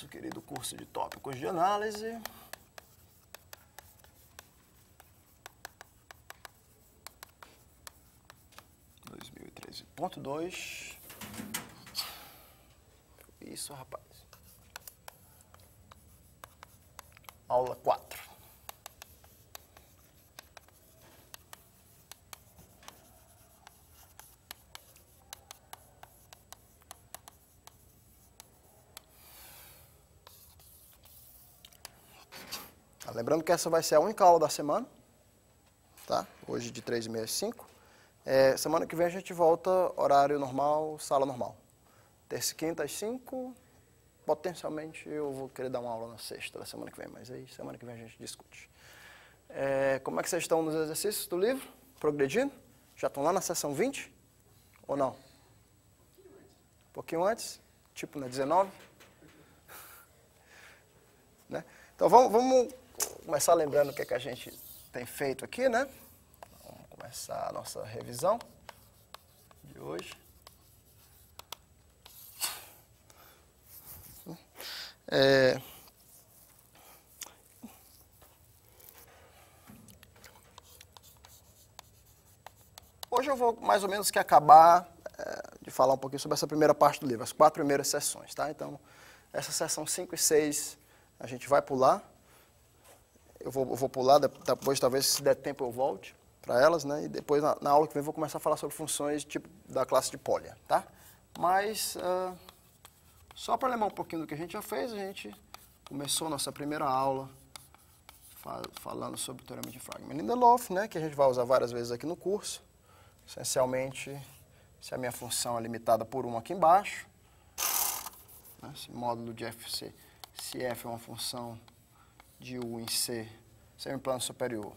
nosso querido curso de tópicos de análise. Ponto dois. Isso, rapaz. Aula quatro. Tá, lembrando que essa vai ser a única aula da semana, tá? Hoje de 3 e meia às 5. É, semana que vem a gente volta, horário normal, sala normal. Terça e quinta às 5. Potencialmente eu vou querer dar uma aula na sexta da semana que vem, mas aí semana que vem a gente discute. É, como é que vocês estão nos exercícios do livro? Progredindo? Já estão lá na sessão 20? Ou não? Um pouquinho antes? Tipo na 19? né? Então vamos, vamos começar lembrando o que, é que a gente tem feito aqui, né? Vamos começar a nossa revisão de hoje. É... Hoje eu vou mais ou menos que acabar é, de falar um pouquinho sobre essa primeira parte do livro, as quatro primeiras sessões, tá? Então, essa sessão 5 e 6 a gente vai pular. Eu vou, vou pular, depois talvez se der tempo eu volte para elas, né? E depois na, na, aula que vem vou começar a falar sobre funções tipo da classe de polia, tá? Mas uh, só para lembrar um pouquinho do que a gente já fez, a gente começou nossa primeira aula falando sobre o teorema de Fragment-Lindelof, né? Que a gente vai usar várias vezes aqui no curso. Essencialmente, se a minha função é limitada por 1 aqui embaixo, né? esse módulo de FC, se f é uma função de U em C, semiplano superior,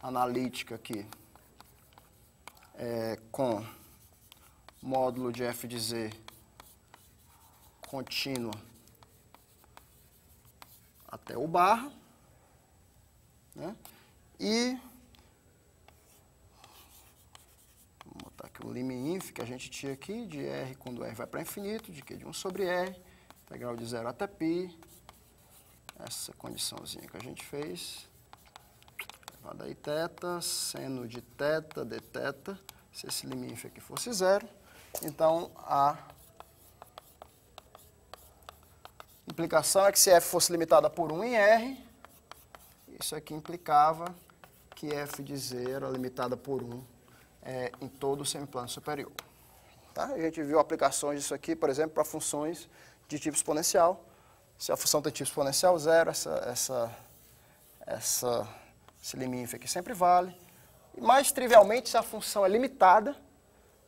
analítica aqui, é, com módulo de f de z contínua até o barra, né? E vou botar aqui o limit que a gente tinha aqui de r quando r vai para infinito, de que de 1 sobre r, integral de 0 até π, essa condiçãozinha que a gente fez. Levada e teta, seno de teta, de teta, se esse limite aqui fosse zero, então a implicação é que se f fosse limitada por 1 em r, isso aqui implicava que f de zero é limitada por 1 é, em todo o semiplano superior. Tá? A gente viu aplicações disso aqui, por exemplo, para funções de tipo exponencial, se a função tem tipo exponencial zero, essa, essa, essa, esse limite aqui sempre vale. E mais trivialmente, se a função é limitada,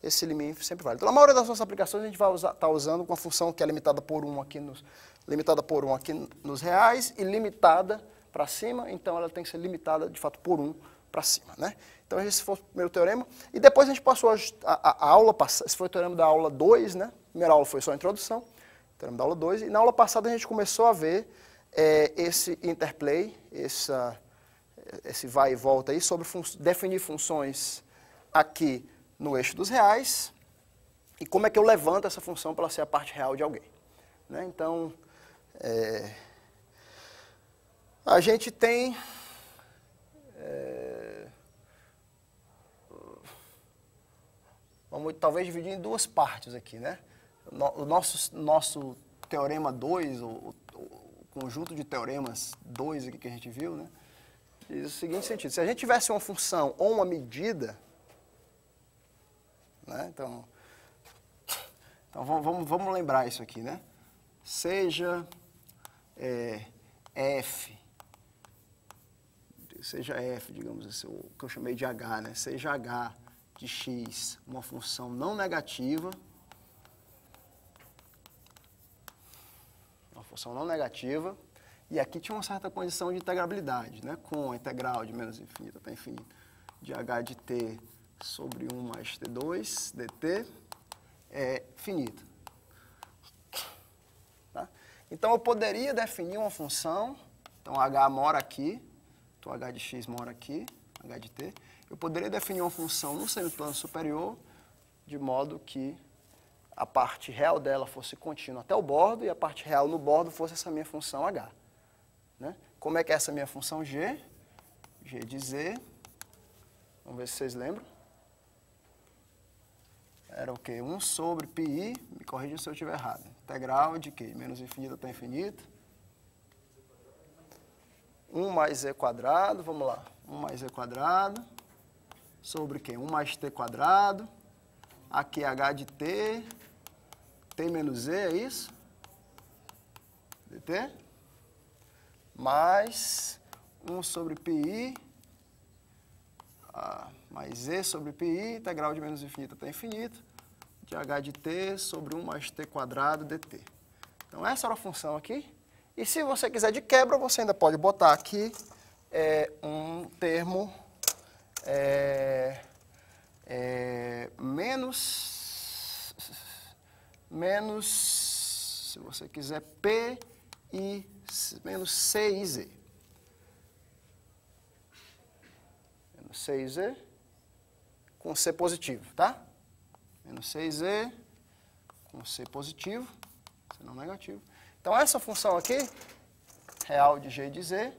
esse limite sempre vale. Então, na maioria das nossas aplicações, a gente vai estar tá usando uma função que é limitada por 1 aqui nos, limitada por 1 aqui nos reais e limitada para cima, então ela tem que ser limitada, de fato, por 1 para cima. Né? Então, esse foi o primeiro teorema. E depois a gente passou a, a, a aula, esse foi o teorema da aula 2, né? A primeira aula foi só a introdução teremos da aula 2. E na aula passada a gente começou a ver é, esse interplay, essa, esse vai e volta aí, sobre fun definir funções aqui no eixo dos reais e como é que eu levanto essa função para ela ser a parte real de alguém. Né? Então, é, a gente tem... É, vamos talvez dividir em duas partes aqui, né? O nosso, nosso teorema 2, o, o, conjunto de teoremas 2 aqui que a gente viu, né, diz o seguinte sentido. Se a gente tivesse uma função ou uma medida, né, então, então vamos, vamos lembrar isso aqui, né? Seja é, f, seja f, digamos assim, o que eu chamei de h, né? Seja h de x uma função não negativa, função não negativa, e aqui tinha uma certa condição de integrabilidade, né? com a integral de menos infinito até infinito de h de t sobre 1 mais t2 dt é finita. Tá? Então, eu poderia definir uma função, então h mora aqui, então h de x mora aqui, h de t, eu poderia definir uma função no semiplano superior de modo que a parte real dela fosse contínua até o bordo e a parte real no bordo fosse essa minha função h. Né? Como é que é essa minha função g? g de z, vamos ver se vocês lembram. Era o quê? 1 sobre pi, me corrija se eu estiver errado. Integral de quê? Menos infinito até infinito. 1 mais z quadrado, vamos lá. 1 mais z quadrado, sobre quê? 1 mais t quadrado. Aqui é h de t, t menos z, é isso? dt? Mais 1 sobre pi, ah, mais z sobre pi, integral de menos infinito até infinito, de h de t sobre 1 mais t quadrado dt. Então, essa era a função aqui. E se você quiser de quebra, você ainda pode botar aqui é, um termo é, é, menos, menos, se você quiser, P e menos C e Z. Menos C e Z com C positivo, tá? Menos C e Z com C positivo, C não negativo. Então, essa função aqui, real de G de Z,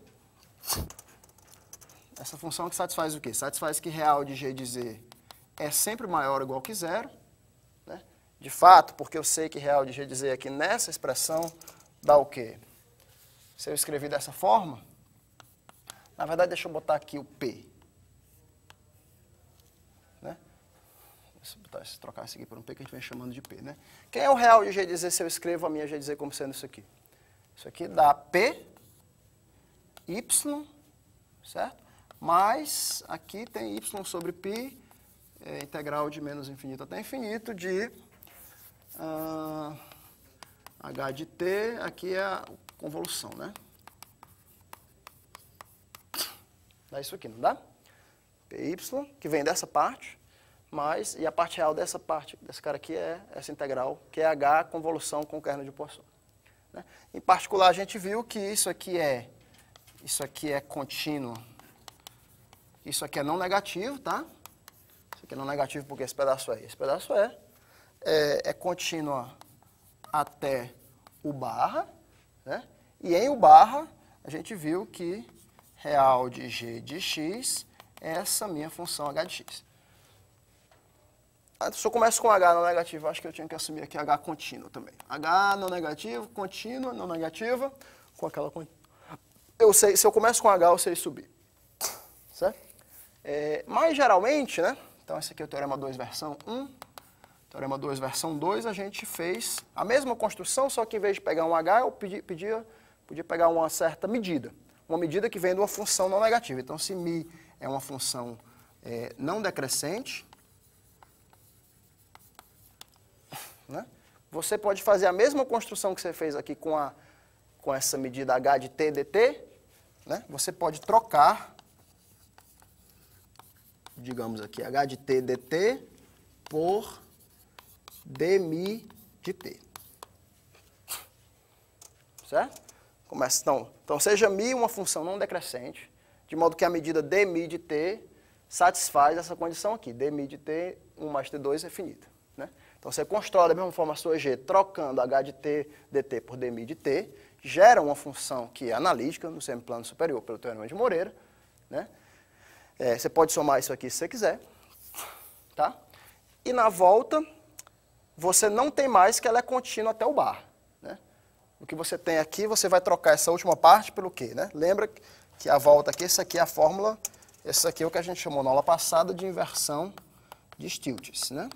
essa função que satisfaz o quê? Satisfaz que real de G de Z é sempre maior ou igual que zero. Né? De fato, porque eu sei que real de G Z aqui nessa expressão dá o quê? Se eu escrevi dessa forma, na verdade, deixa eu botar aqui o P. Né? Deixa eu botar, trocar isso aqui por um P que a gente vem chamando de P. Né? Quem é o real de G Z se eu escrevo a minha G Z como sendo isso aqui? Isso aqui dá P, Y, certo? Mais aqui tem Y sobre π é, integral de menos infinito até infinito de uh, h de t, aqui é a convolução, né? Dá isso aqui, não dá? py, que vem dessa parte, mais, e a parte real dessa parte, desse cara aqui é essa integral, que é h convolução com kernel de Poisson. Né? Em particular, a gente viu que isso aqui é, isso aqui é contínuo, isso aqui é não negativo, tá? Não é negativo porque esse pedaço é. Esse pedaço é, é, é contínua até o barra, né? E em o barra, a gente viu que real de g de x é essa minha função h de x. Ah, se eu começo com h não negativo, acho que eu tinha que assumir aqui h contínuo também. h não negativo, contínua, não negativa, com aquela... Eu sei, se eu começo com h, eu sei subir. Certo? É, mas geralmente, né? Então, esse aqui é o Teorema 2, versão 1. Teorema 2, versão 2, a gente fez a mesma construção, só que em vez de pegar um H, eu podia, podia, podia pegar uma certa medida. Uma medida que vem de uma função não negativa. Então, se mi é uma função é, não decrescente, né, você pode fazer a mesma construção que você fez aqui com, a, com essa medida h de t dt, né, você pode trocar digamos aqui, h de t dt por dmi de t. Certo? Começa, então, então, seja mi uma função não decrescente, de modo que a medida dmi de t satisfaz essa condição aqui. dmi de t, 1 mais t2 é finita. Né? Então, você constrói da mesma forma a sua g, trocando h de t dt por dmi de t, gera uma função que é analítica no semiplano superior pelo teorema de Moreira, né? É, você pode somar isso aqui se você quiser. Tá? E na volta, você não tem mais que ela é contínua até o bar. Né? O que você tem aqui, você vai trocar essa última parte pelo quê? Né? Lembra que a volta aqui, essa aqui é a fórmula, essa aqui é o que a gente chamou na aula passada de inversão de Stiltz. Né?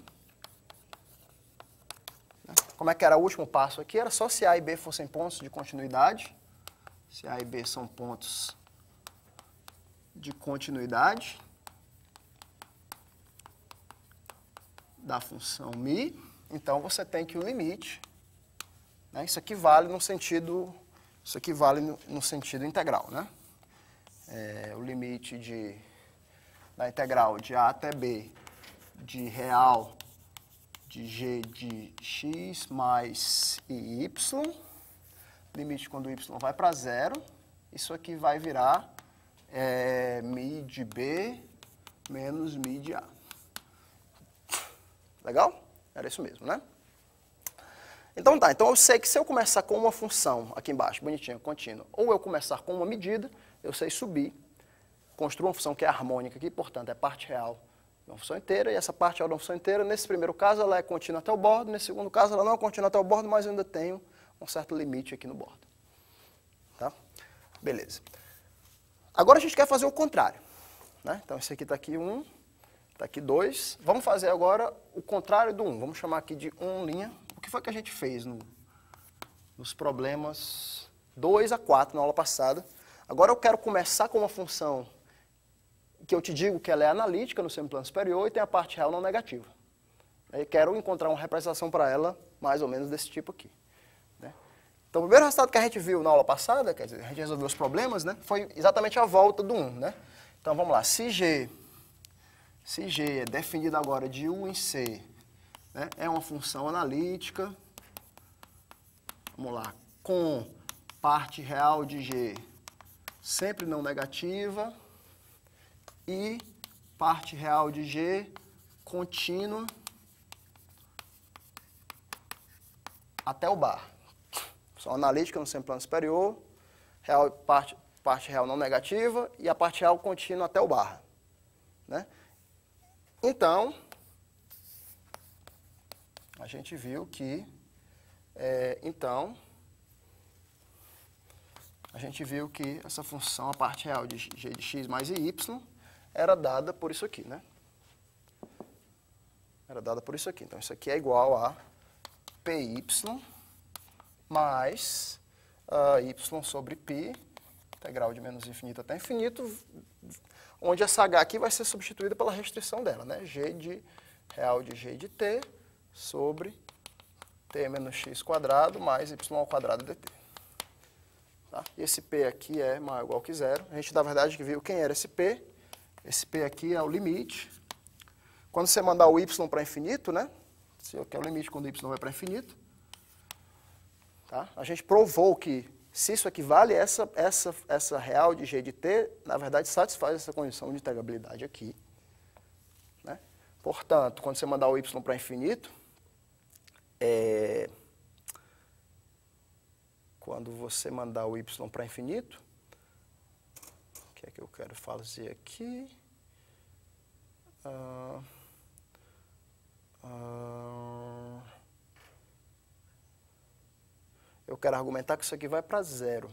Como é que era o último passo aqui? Era só se A e B fossem pontos de continuidade. Se A e B são pontos de continuidade da função mi, então você tem que o limite, né, isso aqui vale no sentido, isso aqui vale no, no sentido integral, né? É, o limite de, da integral de a até b de real de g de x mais y, limite quando y vai para zero, isso aqui vai virar é mi de B menos mi de A. Legal? Era isso mesmo, né? Então tá, então eu sei que se eu começar com uma função aqui embaixo, bonitinha, contínua, ou eu começar com uma medida, eu sei subir, construo uma função que é harmônica aqui, portanto é parte real de uma função inteira, e essa parte real de uma função inteira, nesse primeiro caso ela é contínua até o bordo, nesse segundo caso ela não é contínua até o bordo, mas eu ainda tenho um certo limite aqui no bordo. Tá? Beleza. Agora a gente quer fazer o contrário. Né? Então esse aqui está aqui 1, um, está aqui 2. Vamos fazer agora o contrário do 1. Um. Vamos chamar aqui de 1 um linha. O que foi que a gente fez no, nos problemas 2 a 4 na aula passada? Agora eu quero começar com uma função que eu te digo que ela é analítica no semiplano superior e tem a parte real não negativa. Eu quero encontrar uma representação para ela mais ou menos desse tipo aqui. Então, o primeiro resultado que a gente viu na aula passada, quer dizer, a gente resolveu os problemas, né, foi exatamente a volta do 1, né? Então, vamos lá, se G, se G é definido agora de U em C, né, é uma função analítica, vamos lá, com parte real de G sempre não negativa e parte real de G contínua até o bar. São analítica no plano superior, real, parte, parte real não negativa e a parte real contínua até o barra. Né? Então, a gente viu que, é, então, a gente viu que essa função, a parte real de g de x mais y, era dada por isso aqui, né? Era dada por isso aqui. Então, isso aqui é igual a py mais uh, y sobre π, integral de menos infinito até infinito, onde essa h aqui vai ser substituída pela restrição dela, né? g de real de g de t sobre t menos x quadrado mais y ao quadrado dt. Tá? Esse p aqui é maior ou igual que zero. A gente, na verdade, viu quem era esse p. Esse p aqui é o limite. Quando você mandar o y para infinito, né? Se eu quero o limite quando o y vai para infinito, Tá? A gente provou que se isso equivale a essa, essa, essa real de g de t, na verdade satisfaz essa condição de integrabilidade aqui. Né? Portanto, quando você mandar o y para infinito, é... quando você mandar o y para infinito, o que é que eu quero fazer aqui? Uh... Uh... eu quero argumentar que isso aqui vai para zero.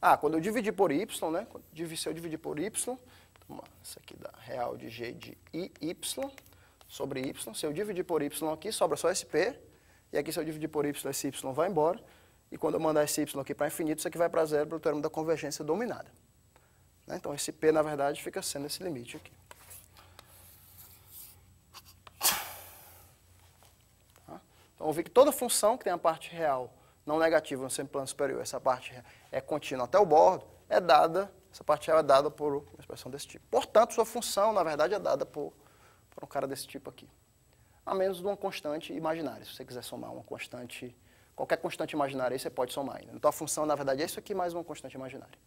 Ah, quando eu dividir por y, né? Se eu dividir por y, então, isso aqui dá real de g de y sobre y. Se eu dividir por y aqui, sobra só esse p. E aqui, se eu dividir por y, esse y vai embora. E quando eu mandar esse y aqui para infinito, isso aqui vai para zero pelo termo da convergência dominada. Né? Então, esse p, na verdade, fica sendo esse limite aqui. Tá? Então, eu vi que toda função que tem a parte real não negativo no plano superior, essa parte é contínua até o bordo, é dada, essa parte é dada por uma expressão desse tipo. Portanto, sua função, na verdade, é dada por, por um cara desse tipo aqui. A menos de uma constante imaginária. Se você quiser somar uma constante, qualquer constante imaginária aí você pode somar ainda. Então a função, na verdade, é isso aqui mais uma constante imaginária.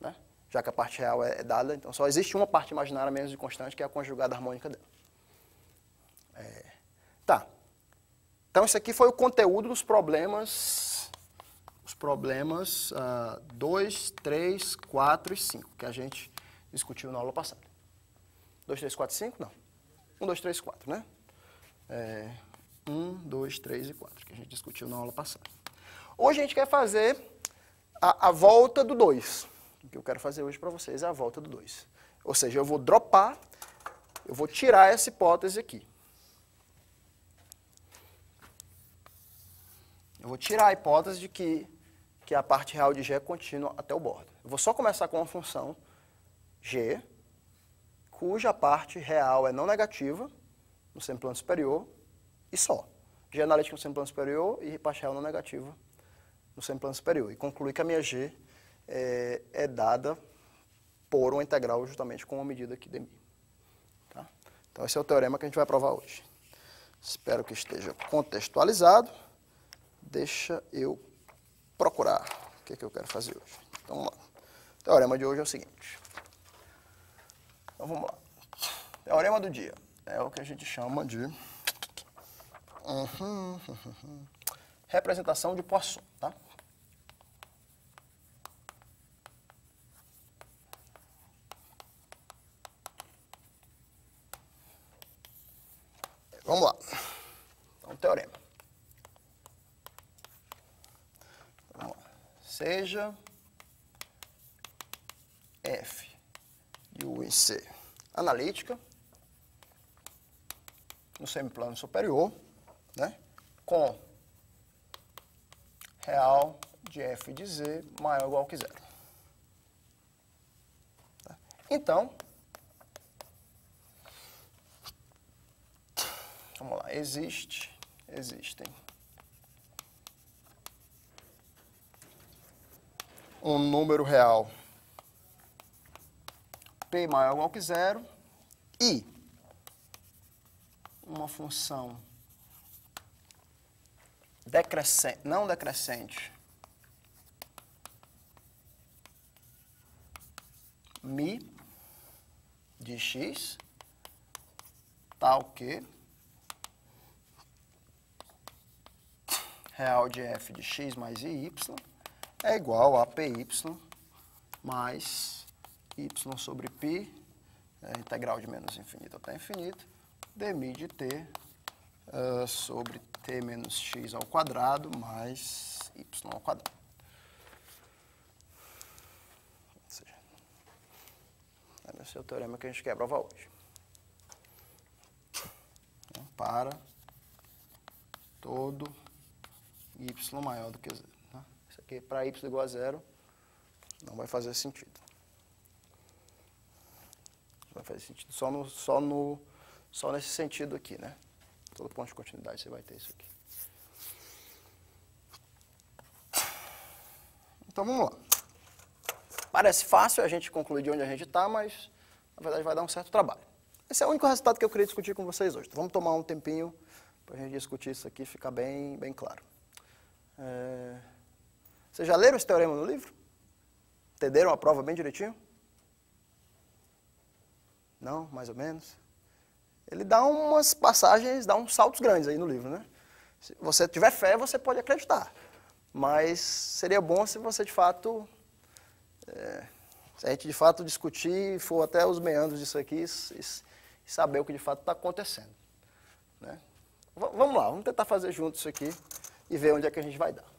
Né? Já que a parte real é, é dada, então só existe uma parte imaginária menos de constante, que é a conjugada harmônica dela. É, tá. Então, isso aqui foi o conteúdo dos problemas, os problemas 2, 3, 4 e 5, que a gente discutiu na aula passada. 2, 3, 4, 5? Não. 1, 2, 3, 4, né? 1, 2, 3 e 4, que a gente discutiu na aula passada. Hoje a gente quer fazer a, a volta do 2. O que eu quero fazer hoje para vocês é a volta do 2. Ou seja, eu vou dropar, eu vou tirar essa hipótese aqui. Eu vou tirar a hipótese de que, que a parte real de G é contínua até o bordo. Eu vou só começar com uma função G, cuja parte real é não negativa no semiplano superior e só. G é analítica no semiplano superior e parte real não negativa no semiplano superior. E concluir que a minha G é, é dada por uma integral justamente com uma medida aqui de mim. Tá? Então esse é o teorema que a gente vai provar hoje. Espero que esteja contextualizado. Deixa eu procurar o que, é que eu quero fazer hoje. Então, vamos lá. O teorema de hoje é o seguinte. Então, vamos lá. Teorema do dia. É o que a gente chama de... Uhum, representação de Poisson, tá? Vamos lá. Então, teorema. Vamos lá. Seja F de U em C analítica no semiplano superior, né? Com real de f de z maior ou igual que zero. Tá? Então, vamos lá, existe, existem um número real. P maior ou igual que zero e uma função decrescente, não decrescente, mi de x, tal que real de f de x mais y é igual a py mais y sobre π, é, integral de menos infinito até infinito, dmi de t uh, sobre t menos x ao quadrado mais y ao quadrado. Esse é o teorema que a gente quer provar hoje. Então, para todo y maior do que zero. Isso aqui para y igual a zero não vai fazer sentido. Vai fazer sentido só no, só no, só nesse sentido aqui, né? Todo ponto de continuidade você vai ter isso aqui. Então vamos lá. Parece fácil a gente concluir de onde a gente está, mas na verdade vai dar um certo trabalho. Esse é o único resultado que eu queria discutir com vocês hoje. Então, vamos tomar um tempinho para a gente discutir isso aqui e ficar bem, bem claro. É... Vocês já leram esse teorema no livro? Entenderam a prova bem direitinho? Não, mais ou menos? Ele dá umas passagens, dá uns saltos grandes aí no livro, né? Se você tiver fé, você pode acreditar. Mas seria bom se você de fato, é, se a gente de fato discutir, for até os meandros disso aqui e, e saber o que de fato está acontecendo. Né? Vamos lá, vamos tentar fazer junto isso aqui e ver onde é que a gente vai dar.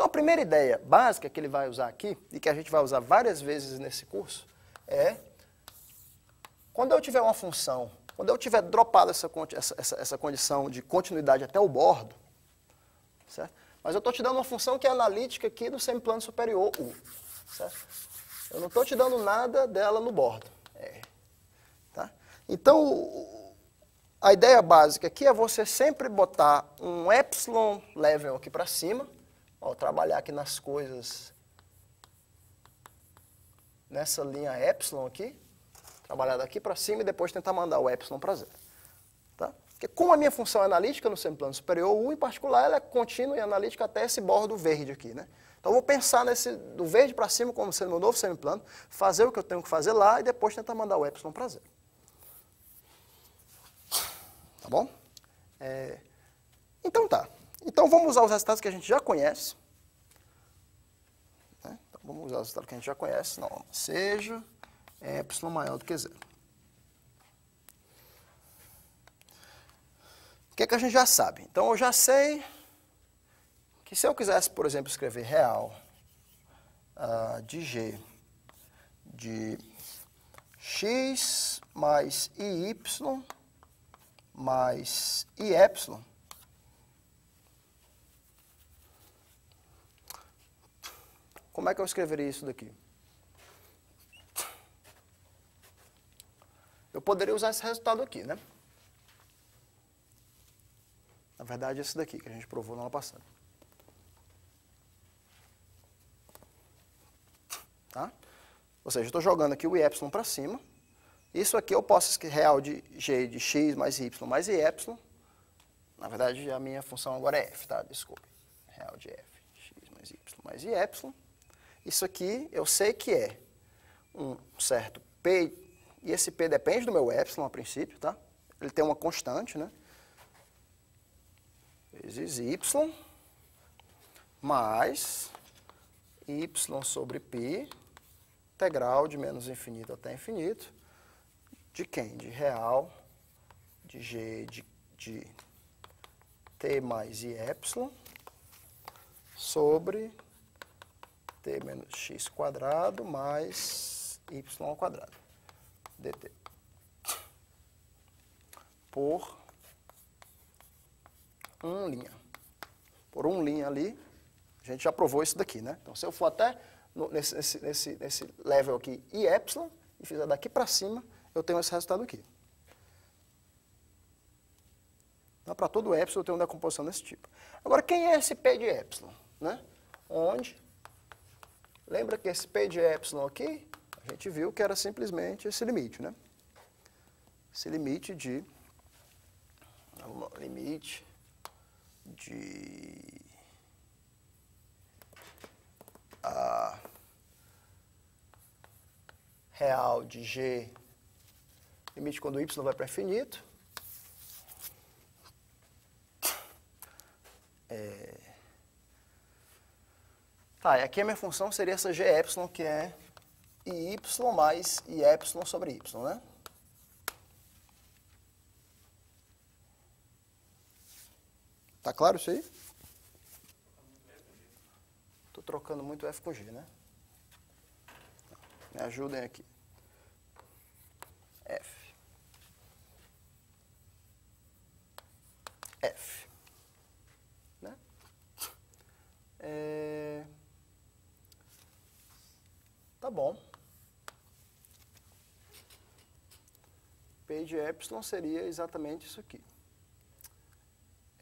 Então, a primeira ideia básica que ele vai usar aqui, e que a gente vai usar várias vezes nesse curso, é quando eu tiver uma função, quando eu tiver dropado essa, essa, essa condição de continuidade até o bordo, certo? mas eu estou te dando uma função que é analítica aqui do semiplano superior U. Certo? Eu não estou te dando nada dela no bordo. É. Tá? Então, a ideia básica aqui é você sempre botar um epsilon level aqui para cima, Ó, trabalhar aqui nas coisas nessa linha epsilon aqui, trabalhar daqui para cima e depois tentar mandar o epsilon para zero. Tá? Porque como a minha função é analítica no semiplano superior, o em particular ela é contínua e analítica até esse bordo verde aqui. Né? Então eu vou pensar nesse, do verde para cima como sendo meu novo semiplano, fazer o que eu tenho que fazer lá e depois tentar mandar o epsilon para zero. Tá bom? É, então tá. Então vamos usar os resultados que a gente já conhece. Né? Então, vamos usar os resultados que a gente já conhece. Não, seja epsilon maior do que zero. O que, é que a gente já sabe? Então eu já sei que se eu quisesse, por exemplo, escrever real uh, de g de x mais iy mais iy, Como é que eu escreveria isso daqui? Eu poderia usar esse resultado aqui, né? Na verdade, esse daqui que a gente provou no ano passado. Tá? Ou seja, eu estou jogando aqui o y para cima. Isso aqui eu posso escrever real de g de x mais y mais y. Na verdade, a minha função agora é f, tá? Desculpe. Real de f, x mais y mais y. Isso aqui eu sei que é um certo P, e esse P depende do meu epsilon a princípio, tá? ele tem uma constante, né? Vezes y mais y sobre π, integral de menos infinito até infinito, de quem? De real, de g de, de t mais i epsilon, sobre t menos x quadrado mais y ao quadrado, dt. Por 1 linha. Por 1 linha ali, a gente já provou isso daqui, né? Então, se eu for até no, nesse, nesse, nesse, level aqui epsilon, e fizer daqui para cima, eu tenho esse resultado aqui. Então, para todo epsilon, eu tenho uma decomposição desse tipo. Agora, quem é esse P de epsilon? Né? Onde? Lembra que esse P de epsilon aqui, a gente viu que era simplesmente esse limite, né? Esse limite de... Limite de a real de g, limite quando y vai para infinito. É... Tá, e aqui a minha função seria essa g epsilon, que é y mais epsilon sobre y, né? Tá claro isso aí? Estou trocando muito F com G, né? Me ajudem aqui. F. F. Né? É... Tá bom. P de epsilon seria exatamente isso aqui.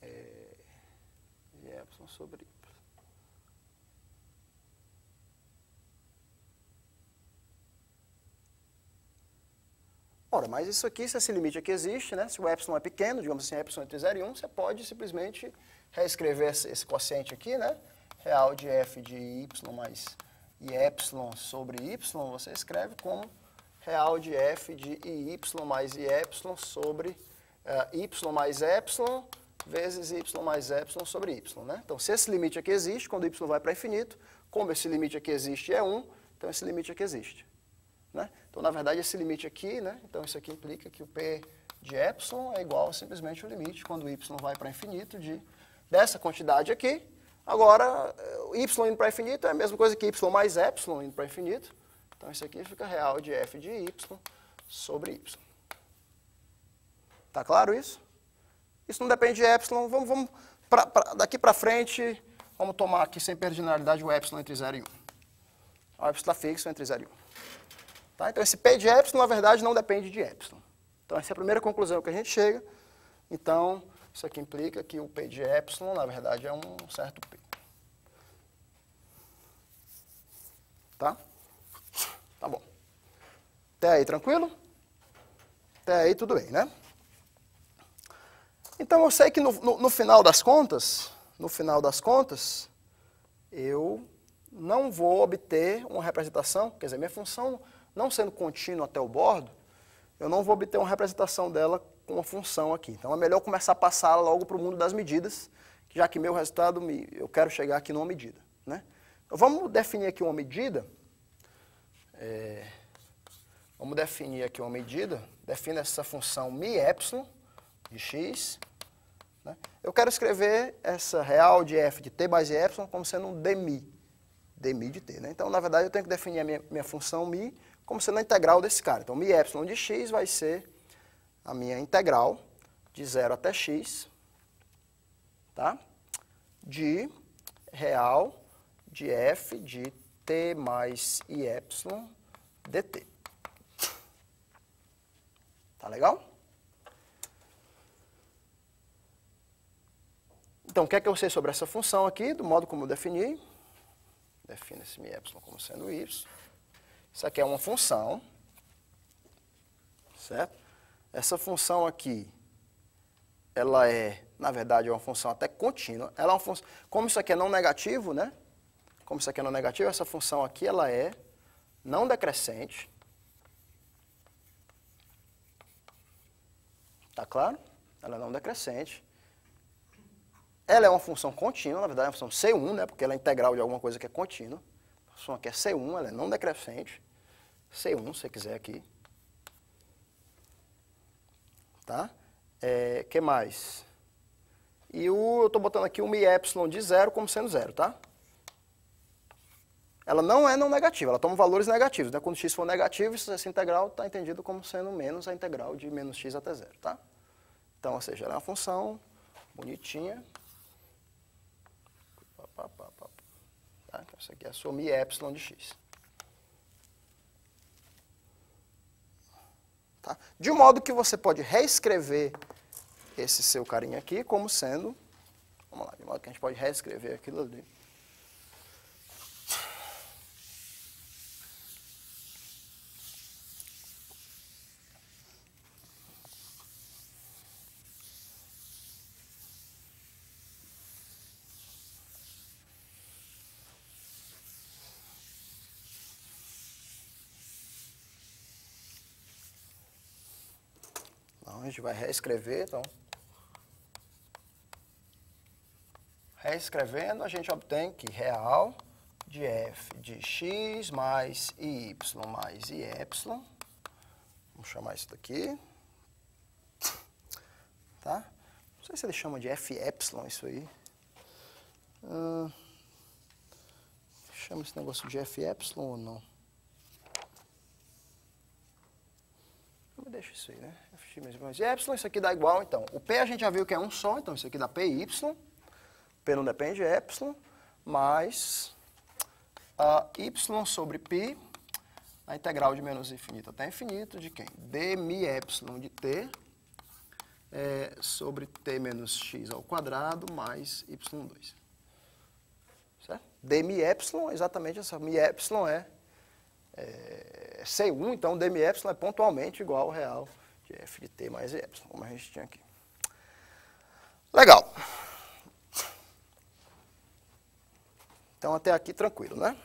É... Epsilon sobre y. Ora, mas isso aqui, se esse limite aqui existe, né? se o epsilon é pequeno, digamos assim, epsilon entre 0 e 1, você pode simplesmente reescrever esse, esse quociente aqui, né? real de f de y mais i epsilon sobre y, você escreve como real de f de y mais epsilon sobre uh, y mais epsilon vezes y mais epsilon sobre y. Né? Então, se esse limite aqui existe, quando y vai para infinito, como esse limite aqui existe é 1, então esse limite aqui existe. Né? Então, na verdade, esse limite aqui, né? então isso aqui implica que o P de epsilon é igual simplesmente o limite, quando y vai para infinito, de, dessa quantidade aqui. Agora, o y indo para infinito é a mesma coisa que y mais epsilon indo para infinito. Então, isso aqui fica real de f de y sobre y. Tá claro isso? Isso não depende de epsilon. Vamos, vamos pra, pra, daqui para frente, vamos tomar aqui sem perder generalidade o epsilon entre 0 e 1. O epsilon está fixo entre 0 e 1. Tá? Então, esse P de epsilon, na verdade, não depende de epsilon. Então, essa é a primeira conclusão que a gente chega. Então, isso aqui implica que o P de epsilon, na verdade, é um certo P. Tá? Tá bom. Até aí, tranquilo? Até aí, tudo bem, né? Então, eu sei que no, no, no final das contas, no final das contas, eu não vou obter uma representação, quer dizer, minha função não sendo contínua até o bordo, eu não vou obter uma representação dela uma função aqui. Então é melhor começar a passar logo para o mundo das medidas, já que meu resultado, me, eu quero chegar aqui numa medida. Né? Então vamos definir aqui uma medida. É, vamos definir aqui uma medida. Define essa função epsilon de x. Né? Eu quero escrever essa real de f de t mais epsilon como sendo um dmi, dmi de t. Né? Então, na verdade, eu tenho que definir a minha, minha função mi como sendo a integral desse cara. Então, epsilon de x vai ser a minha integral de 0 até x, tá? de real de f de t mais epsilon dt. Tá legal? Então, o que é que eu sei sobre essa função aqui, do modo como eu defini? Define esse mi como sendo isso. Isso aqui é uma função, certo? Essa função aqui, ela é, na verdade, é uma função até contínua. Ela é uma função, como isso aqui é não negativo, né? Como isso aqui é não negativo, essa função aqui, ela é não decrescente. Tá claro? Ela é não decrescente. Ela é uma função contínua, na verdade é uma função C1, né, porque ela é integral de alguma coisa que é contínua. A função aqui é C1, ela é não decrescente. C1, se você quiser aqui. Tá? É, que mais? E o, eu estou botando aqui mi epsilon de zero como sendo zero, tá? Ela não é não negativa, ela toma valores negativos. Né? Quando x for negativo, essa integral está entendido como sendo menos a integral de menos x até zero, tá? Então, ou seja, ela é uma função bonitinha. Tá? Então, isso aqui é mi epsilon de x. Tá? De modo que você pode reescrever esse seu carinha aqui como sendo, vamos lá, de modo que a gente pode reescrever aquilo ali. Gente vai reescrever, então. Reescrevendo, a gente obtém que real de f de x mais y mais y, vamos chamar isso daqui, tá? Não sei se ele chama de f epsilon isso aí. Hum, chama esse negócio de f epsilon ou não? Deixa isso aí, né? F mais epsilon, isso aqui dá igual, então. O P a gente já viu que é um só, então isso aqui dá PY. P não depende, é epsilon, mais uh, y sobre π, a integral de menos infinito até infinito, de quem? d mi epsilon de t é, sobre t menos x ao quadrado mais y2. Certo? epsilon, exatamente essa mi é, é C1, então d mi epsilon é pontualmente igual ao real de f de t mais epsilon, como a gente tinha aqui. Legal. Então, até aqui tranquilo, né?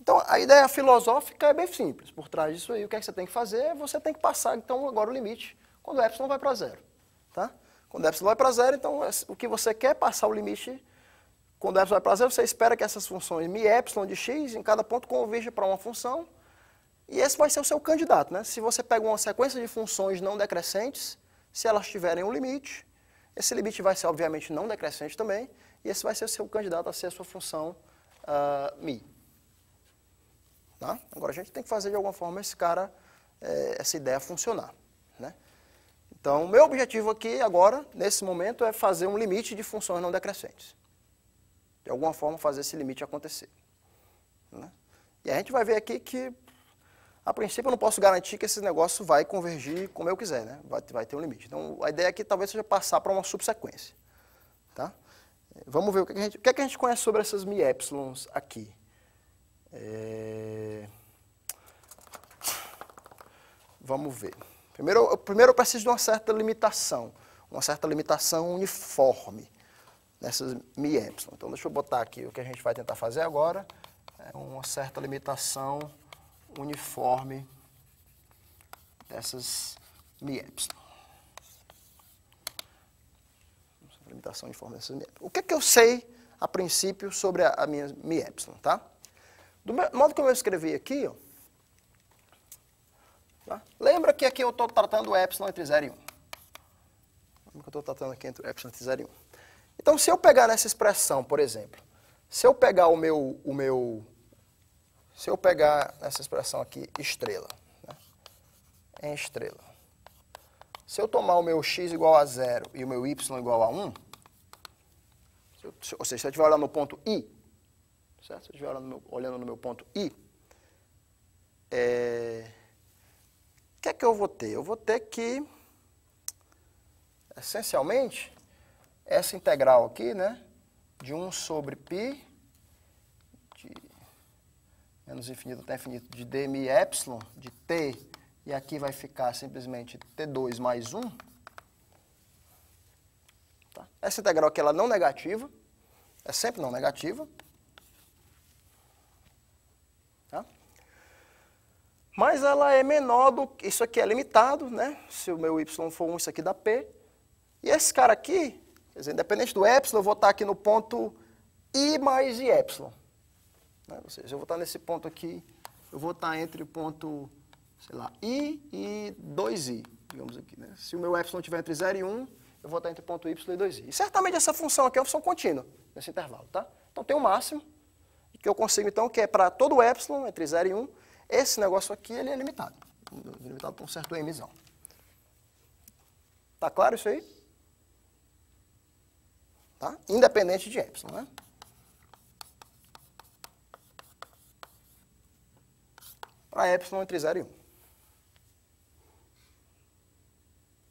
Então, a ideia filosófica é bem simples. Por trás disso aí, o que, é que você tem que fazer? Você tem que passar, então, agora o limite quando o epsilon vai para zero. Tá? Quando o epsilon vai para zero, então, é o que você quer é passar o limite quando o epsilon vai para zero, você espera que essas funções mi epsilon de x, em cada ponto, converjam para uma função, e esse vai ser o seu candidato. Né? Se você pega uma sequência de funções não decrescentes, se elas tiverem um limite, esse limite vai ser, obviamente, não decrescente também, e esse vai ser o seu candidato a ser a sua função uh, mi. Tá? Agora, a gente tem que fazer, de alguma forma, esse cara, é, essa ideia funcionar. Né? Então, o meu objetivo aqui, agora, nesse momento, é fazer um limite de funções não decrescentes. De alguma forma, fazer esse limite acontecer. Né? E a gente vai ver aqui que a princípio, eu não posso garantir que esse negócio vai convergir como eu quiser, né? Vai, vai ter um limite. Então, a ideia aqui talvez seja passar para uma subsequência. Tá? Vamos ver o que, a gente, o que, a gente conhece sobre essas mi epsilons aqui. É... Vamos ver. Primeiro, primeiro eu preciso de uma certa limitação, uma certa limitação uniforme nessas mi epsilon. Então, deixa eu botar aqui o que a gente vai tentar fazer agora. É uma certa limitação uniforme dessas mi epsilon. Limitação uniforme dessas mi epsilon. O que, é que eu sei, a princípio, sobre a, a minha mi epsilon, tá? Do modo como eu escrevi aqui, ó, tá? lembra que aqui eu estou tratando o epsilon entre 0 e 1. Lembra que eu estou tratando aqui entre epsilon entre 0 e 1. Então, se eu pegar nessa expressão, por exemplo, se eu pegar o meu, o meu se eu pegar essa expressão aqui, estrela, né, em estrela, se eu tomar o meu x igual a zero e o meu y igual a 1, eu, ou seja, se eu estiver olhando no ponto I, certo? Se eu estiver olhando no meu, olhando no meu ponto I, é, o que é que eu vou ter? Eu vou ter que, essencialmente, essa integral aqui, né, de 1 sobre π menos infinito até infinito de d mi epsilon de t, e aqui vai ficar simplesmente t2 mais 1. Tá? Essa integral aqui ela é não negativa, é sempre não negativa. Tá? mas ela é menor do que, isso aqui é limitado, né? Se o meu y for 1, isso aqui dá p. E esse cara aqui, quer dizer, independente do epsilon, eu vou estar aqui no ponto i mais epsilon. Né? Ou seja, eu vou estar nesse ponto aqui, eu vou estar entre o ponto, sei lá, i e 2i, digamos aqui. Né? Se o meu epsilon estiver entre 0 e 1, eu vou estar entre o ponto y e 2i. E certamente essa função aqui é uma função contínua, nesse intervalo, tá? Então tem um máximo, que eu consigo então, que é para todo epsilon, entre 0 e 1, esse negócio aqui ele é limitado. Limitado por um certo mzão. Tá claro isso aí? Tá? Independente de epsilon, né? Para epsilon entre 0 e 1.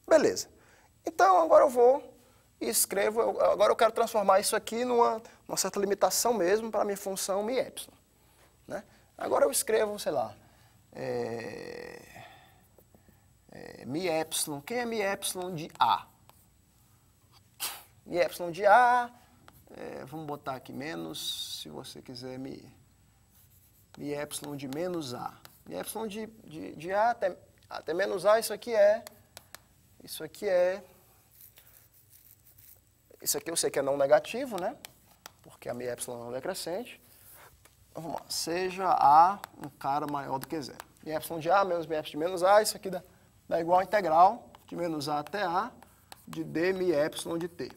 Beleza. Então, agora eu vou e escrevo, agora eu quero transformar isso aqui numa, numa certa limitação mesmo para a minha função mi epsilon. Né? Agora eu escrevo, sei lá, é, é, mi epsilon, quem é mi epsilon de A? Mi epsilon de A, é, vamos botar aqui menos, se você quiser, mi, epsilon de menos A. Mi epsilon de, de, de A até, até menos A, isso aqui é, isso aqui é, isso aqui eu sei que é não negativo, né? Porque a mi epsilon é não decrescente. Vamos lá, seja A um cara maior do que zero. Mi epsilon de A menos mi epsilon de menos A, isso aqui dá, dá igual a integral de menos A até A de D mi epsilon de T.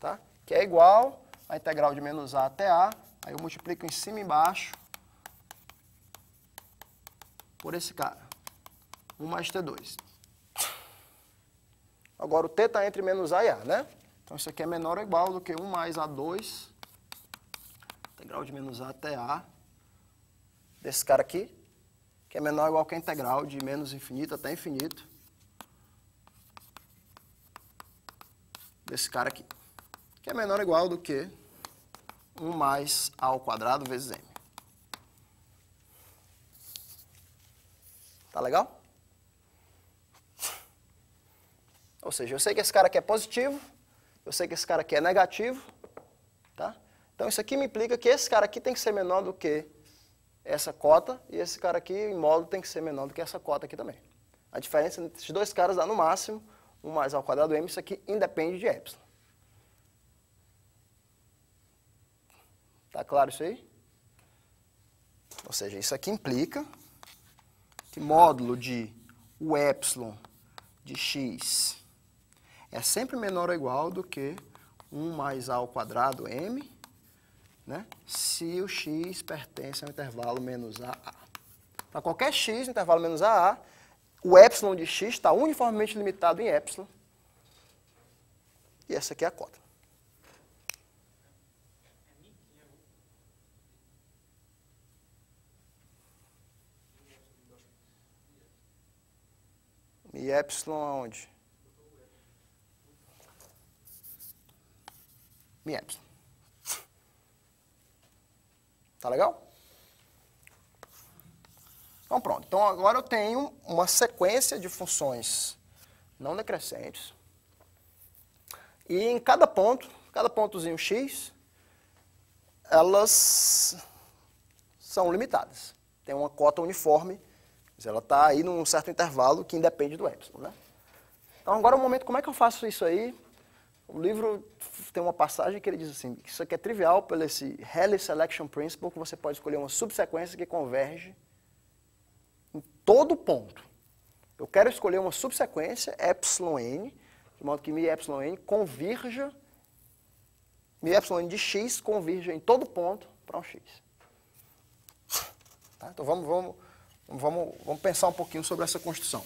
Tá? Que é igual a integral de menos A até A, aí eu multiplico em cima e embaixo por esse cara. 1 mais T2. Agora o T está entre menos A e A, né? Então, isso aqui é menor ou igual do que 1 mais A2, integral de menos A até A, desse cara aqui, que é menor ou igual que a integral de menos infinito até infinito, desse cara aqui, que é menor ou igual do que 1 mais A ao quadrado vezes M. Tá legal? Ou seja, eu sei que esse cara aqui é positivo, eu sei que esse cara aqui é negativo, tá? Então isso aqui me implica que esse cara aqui tem que ser menor do que essa cota e esse cara aqui, em modo, tem que ser menor do que essa cota aqui também. A diferença entre esses dois caras dá no máximo 1 mais ao quadrado m, isso aqui independe de epsilon. Tá claro isso aí? Ou seja, isso aqui implica que módulo de o epsilon de x é sempre menor ou igual do que 1 mais a ao quadrado m, né, se o x pertence ao intervalo menos a a. Para qualquer x intervalo menos a a, o epsilon de x está uniformemente limitado em epsilon. E essa aqui é a cota. E epsilon aonde? Mi epsilon. Tá legal? Então pronto. Então agora eu tenho uma sequência de funções não decrescentes. E em cada ponto, cada pontozinho x, elas são limitadas. Tem uma cota uniforme, ela está aí num certo intervalo que independe do epsilon. Né? Então agora é o momento, como é que eu faço isso aí? O livro tem uma passagem que ele diz assim, isso aqui é trivial pelo esse Rayleigh Selection Principle, que você pode escolher uma subsequência que converge em todo ponto. Eu quero escolher uma subsequência, epsilon n, de modo que mi epsilon n convirja, mi epsilon n de x convirja em todo ponto para um x. Tá? Então vamos, vamos, vamos, vamos pensar um pouquinho sobre essa construção.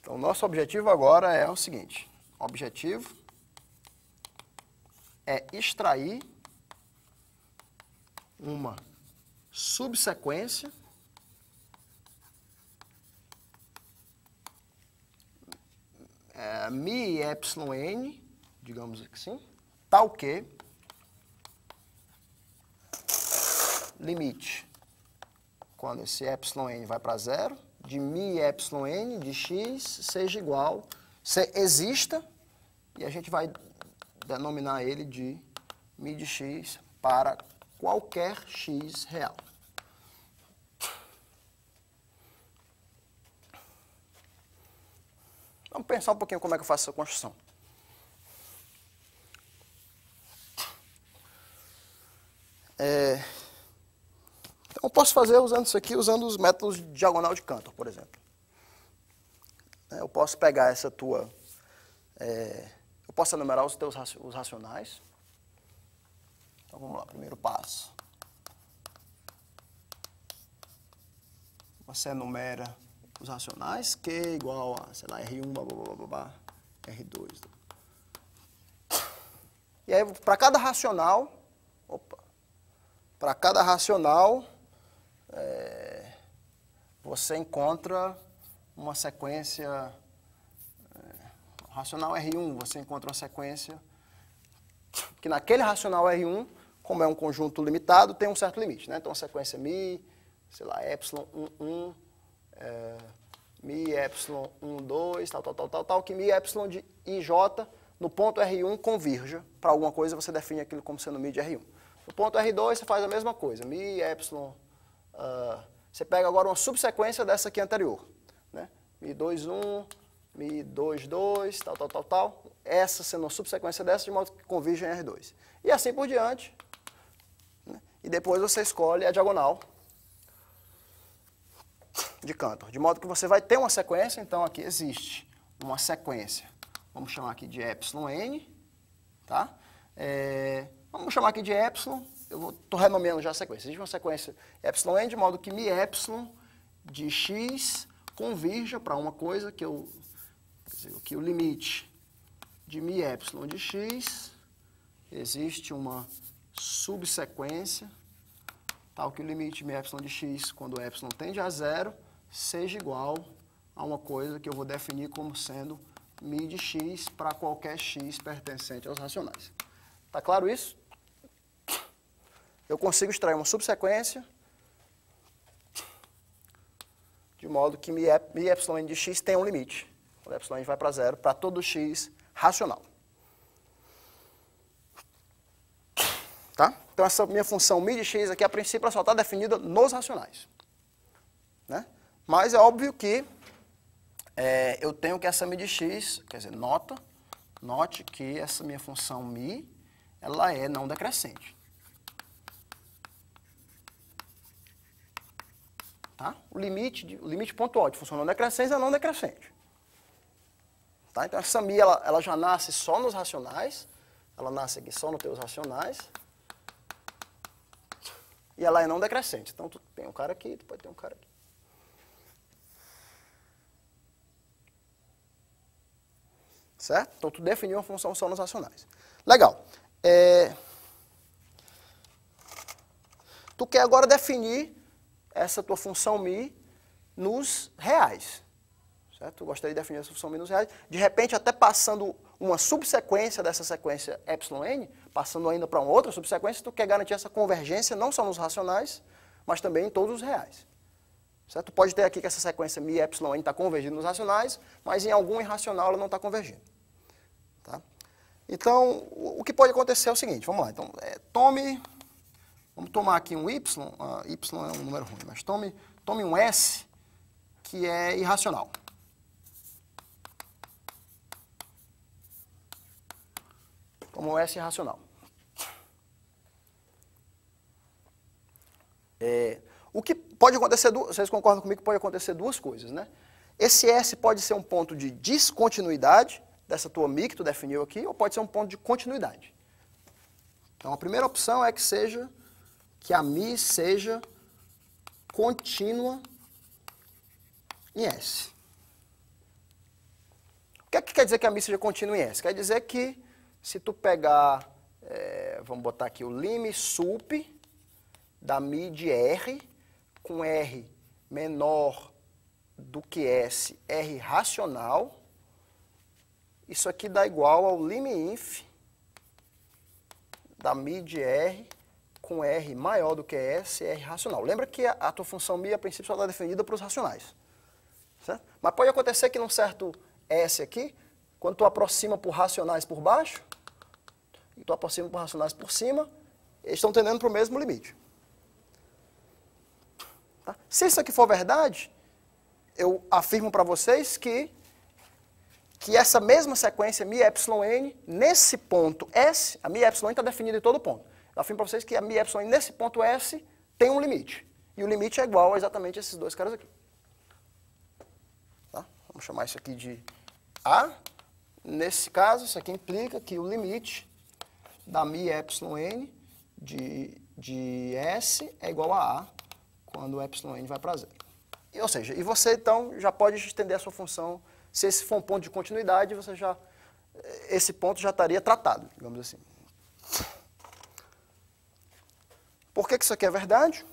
Então, nosso objetivo agora é o seguinte: objetivo é extrair uma subsequência é, mi epsilon digamos assim, tal que limite quando esse epsilon n vai para zero de mi epsilon n de x seja igual, se exista, e a gente vai denominar ele de mi de x para qualquer x real. Vamos pensar um pouquinho como é que eu faço essa construção. É, então, eu posso fazer usando isso aqui, usando os métodos de diagonal de Cantor, por exemplo. É, eu posso pegar essa tua... É, eu posso enumerar os teus os racionais. Então, vamos lá, primeiro passo. Você enumera os racionais, Q igual a, sei lá, R1, blá, blá, blá, blá, R2. E aí, para cada racional, opa, para cada racional, é, você encontra uma sequência, é, racional R1, você encontra uma sequência que naquele racional R1, como é um conjunto limitado, tem um certo limite. Né? Então, a sequência mi, sei lá, epsilon 1, 1, é, mi epsilon 1, 2, tal, tal, tal, tal, tal, que mi epsilon de ij no ponto R1 convirja para alguma coisa, você define aquilo como sendo mi de R1. No ponto R2 você faz a mesma coisa, mi epsilon, uh, você pega agora uma subsequência dessa aqui anterior, né? mi 2, 1, mi 2, 2, tal, tal, tal, tal, essa sendo uma subsequência dessa de modo que convirja em R2. E assim por diante, né? e depois você escolhe a diagonal, de Cantor. De modo que você vai ter uma sequência, então aqui existe uma sequência. Vamos chamar aqui de epsilon n, tá? É, vamos chamar aqui de epsilon, eu estou renomeando já a sequência. Existe uma sequência epsilon n, de modo que mi epsilon de x convirja para uma coisa que eu, dizer, que o limite de mi epsilon de x existe uma subsequência tal que o limite de mi epsilon de x, quando epsilon tende a zero, seja igual a uma coisa que eu vou definir como sendo mi de x para qualquer x pertencente aos racionais. Está claro isso? Eu consigo extrair uma subsequência de modo que mi, mi epsilon de x tem um limite. Quando epsilon vai para zero, para todo x racional. Tá? Então, essa minha função mi de x aqui, a princípio, ela só está definida nos racionais. Mas é óbvio que é, eu tenho que essa mi de x, quer dizer, nota, note que essa minha função mi, ela é não decrescente. Tá? O limite, de, o limite pontual de função não decrescente é não decrescente. Tá? Então essa mi, ela, ela já nasce só nos racionais, ela nasce aqui só nos teus racionais, e ela é não decrescente. Então tu tem um cara aqui, tu pode ter um cara aqui. Certo? Então, tu definiu uma função só nos racionais. Legal. É... Tu quer agora definir essa tua função mi nos reais. Certo? Tu gostaria de definir essa função mi nos reais. De repente, até passando uma subsequência dessa sequência εn, passando ainda para uma outra subsequência, tu quer garantir essa convergência não só nos racionais, mas também em todos os reais. Certo? Pode ter aqui que essa sequência mi εn está convergindo nos racionais, mas em algum irracional ela não está convergindo. Tá? Então, o que pode acontecer é o seguinte, vamos lá. Então, é, tome, vamos tomar aqui um y, uh, y é um número ruim, mas tome, tome um s que é irracional. Tome um s irracional. É, o que pode acontecer, vocês concordam comigo que pode acontecer duas coisas, né? Esse S pode ser um ponto de descontinuidade, dessa tua mi que tu definiu aqui, ou pode ser um ponto de continuidade. Então, a primeira opção é que seja, que a mi seja contínua em S. O que, é que quer dizer que a mi seja contínua em S? Quer dizer que se tu pegar, é, vamos botar aqui o lim sup da mi de R, com R menor do que S, R racional, isso aqui dá igual ao lim_inf da mi de R com R maior do que S, R racional. Lembra que a, a tua função mi, a princípio, só está definida para os racionais. Certo? Mas pode acontecer que num certo S aqui, quando tu aproxima por racionais por baixo, e tu aproxima por racionais por cima, eles estão tendendo para o mesmo limite. Tá? Se isso aqui for verdade, eu afirmo para vocês que, que essa mesma sequência mi epsilon n, nesse ponto S, a mi epsilon está definida em todo ponto. Eu afirmo para vocês que a mi epsilon n, nesse ponto S, tem um limite. E o limite é igual a exatamente esses dois caras aqui. Tá? Vamos chamar isso aqui de A. Nesse caso, isso aqui implica que o limite da mi epsilon n de, de S é igual a A quando o epsilon n vai para zero. E, ou seja, e você então já pode estender a sua função, se esse for um ponto de continuidade, você já, esse ponto já estaria tratado, digamos assim. Por que, que isso aqui é verdade?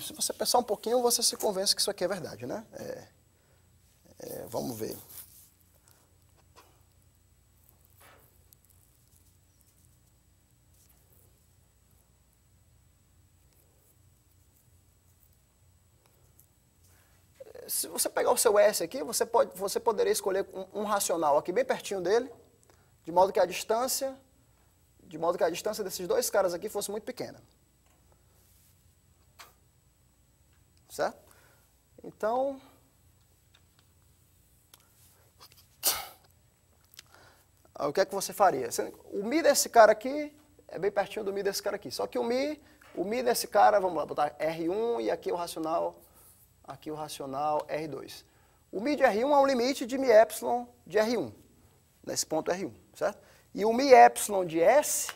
se você pensar um pouquinho, você se convence que isso aqui é verdade, né? É, é, vamos ver. Se você pegar o seu S aqui, você, pode, você poderia escolher um, um racional aqui bem pertinho dele, de modo que a distância, de modo que a distância desses dois caras aqui fosse muito pequena. Certo? Então, o que é que você faria? O Mi desse cara aqui é bem pertinho do Mi desse cara aqui. Só que o Mi, o Mi desse cara, vamos lá, botar R1 e aqui o racional, aqui o racional R2. O Mi de R1 é o limite de Mi epsilon de R1, nesse ponto R1, certo? E o Mi epsilon de S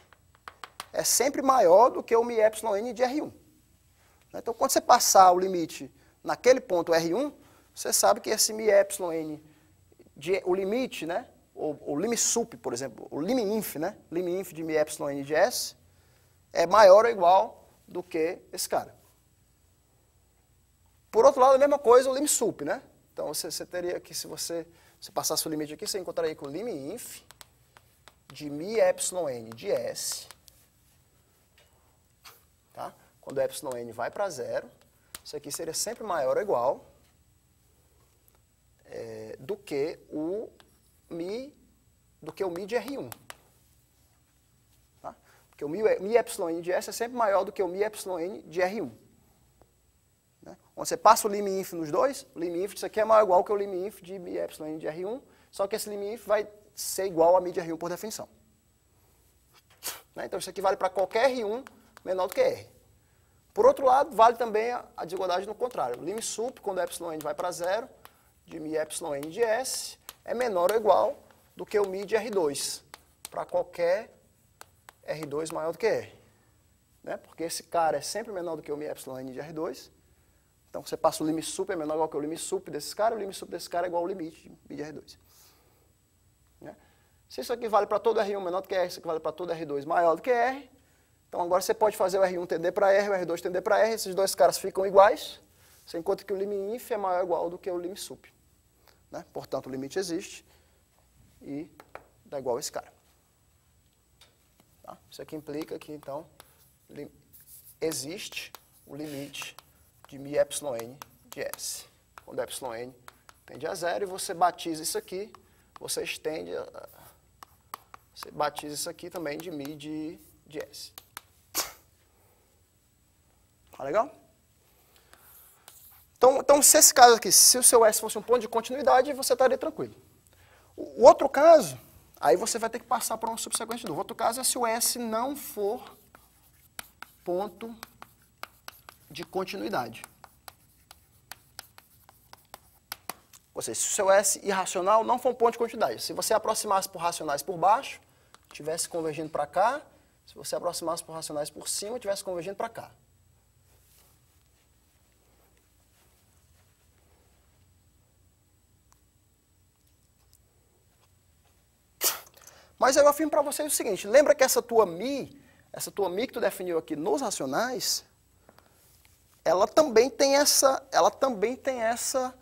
é sempre maior do que o Mi epsilon N de R1. Né? Então, quando você passar o limite naquele ponto R1, você sabe que esse mi epsilon n, de, o limite, né, o, o lim sup, por exemplo, o lim inf, né, lim inf de mi epsilon n de S, é maior ou igual do que esse cara. Por outro lado, a mesma coisa o lim sup, né? Então, você, você teria que, se você, se passasse o limite aqui, você encontraria com o lim inf de mi epsilon n de S, tá? quando epsilon n vai para zero, isso aqui seria sempre maior ou igual é, do que o mi do que o mi de R1. Tá? Porque o mi, mi epsilon n de S é sempre maior do que o mi epsilon de R1. Né? Quando você passa o lim inf nos dois, o lim inf disso aqui é maior ou igual que o lim inf de mi epsilon de R1, só que esse lim inf vai ser igual a mi de R1 por definição. Né? Então isso aqui vale para qualquer R1 menor do que R. Por outro lado, vale também a desigualdade no contrário. O lim sup, quando epsilon n vai para zero, de mi epsilon n de S, é menor ou igual do que o mi de R2, para qualquer R2 maior do que R. Né? Porque esse cara é sempre menor do que o mi epsilon de R2. Então, você passa o lim sup, é menor ou igual que o lim sup desses caras, o lim sup desse cara é igual ao limite de mi de R2. Né? Se isso aqui vale para todo R1 menor do que R, isso aqui vale para todo R2 maior do que R, então agora você pode fazer o R1 tender para R, o R2 tender para R, esses dois caras ficam iguais, você encontra que o lim inf é maior ou igual do que o lim sup. Né? Portanto, o limite existe e dá igual a esse cara. Tá? Isso aqui implica que, então, existe o limite de mi epsilon n de S. Quando epsilon n tende a zero e você batiza isso aqui, você estende, a, você batiza isso aqui também de mi de, de S. Tá legal? Então, então, se esse caso aqui, se o seu S fosse um ponto de continuidade, você estaria tranquilo. O outro caso, aí você vai ter que passar para uma subsequente novo. O outro caso é se o S não for ponto de continuidade. Ou seja, se o seu S irracional não for um ponto de continuidade. Se você aproximasse por racionais por baixo, estivesse convergindo para cá. Se você aproximasse por racionais por cima, estivesse convergindo para cá. Mas eu afirmo para vocês o seguinte, lembra que essa tua mi, essa tua mi que tu definiu aqui nos racionais, ela também tem essa, ela também tem essa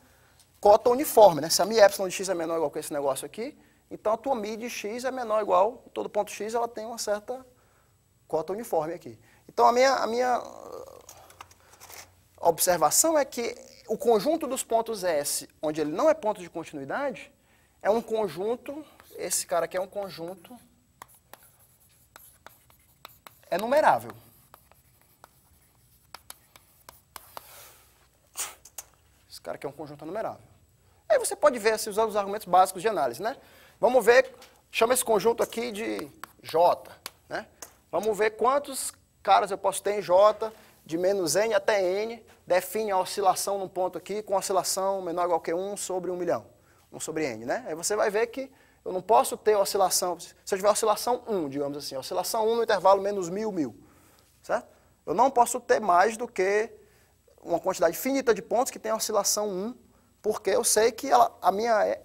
cota uniforme, né? Se a mi epsilon de x é menor ou igual que esse negócio aqui, Então a tua mid x é menor ou igual, todo ponto x ela tem uma certa cota uniforme aqui. Então a minha, a minha uh, observação é que o conjunto dos pontos S, onde ele não é ponto de continuidade, é um conjunto, esse cara aqui é um conjunto, é numerável. Esse cara aqui é um conjunto numerável. Aí você pode ver, assim, usando os argumentos básicos de análise, né? Vamos ver, chama esse conjunto aqui de J, né? Vamos ver quantos caras eu posso ter em J, de menos N até N, define a oscilação num ponto aqui com oscilação menor ou igual que 1 sobre 1 milhão, 1 sobre N, né? Aí você vai ver que eu não posso ter oscilação, se eu tiver oscilação 1, digamos assim, oscilação 1 no intervalo menos 1000, 1000, certo? Eu não posso ter mais do que uma quantidade finita de pontos que tem oscilação 1, porque eu sei que ela, a minha,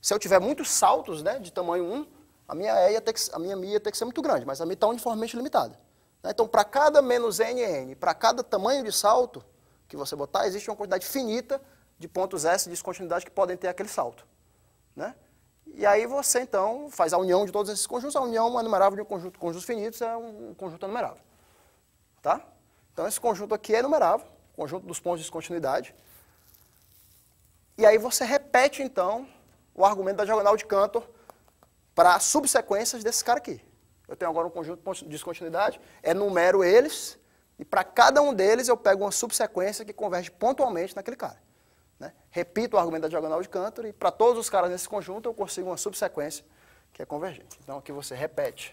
se eu tiver muitos saltos né, de tamanho 1, a minha E ia ter que, a minha Mi ia ter que ser muito grande, mas a Mi está uniformemente limitada. Né? Então, para cada menos N, N, para cada tamanho de salto que você botar, existe uma quantidade finita de pontos S de descontinuidade que podem ter aquele salto. Né? E aí você, então, faz a união de todos esses conjuntos. A união enumerável de um conjunto de conjuntos finitos é um conjunto enumerável. Tá? Então, esse conjunto aqui é enumerável, conjunto dos pontos de descontinuidade. E aí você repete, então, o argumento da diagonal de Cantor para subsequências desse cara aqui. Eu tenho agora um conjunto de descontinuidade, enumero eles, e para cada um deles eu pego uma subsequência que converge pontualmente naquele cara. Né? Repito o argumento da diagonal de Cantor, e para todos os caras nesse conjunto eu consigo uma subsequência que é convergente. Então aqui você repete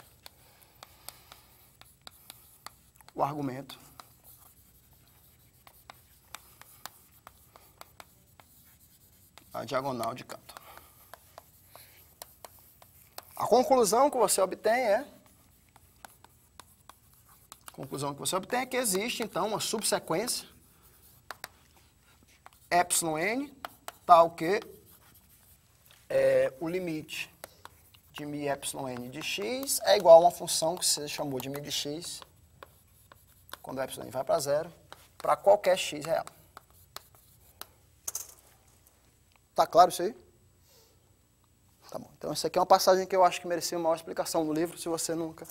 o argumento a diagonal de Cantor. A conclusão que você obtém é a conclusão que você obtém é que existe então uma subsequência εn tal que é, o limite de mi εn de x é igual a uma função que você chamou de mi de x quando epsilon vai para zero para qualquer x real. Tá claro isso aí? Tá bom. Então, isso aqui é uma passagem que eu acho que merecia uma maior explicação no livro, se você nunca,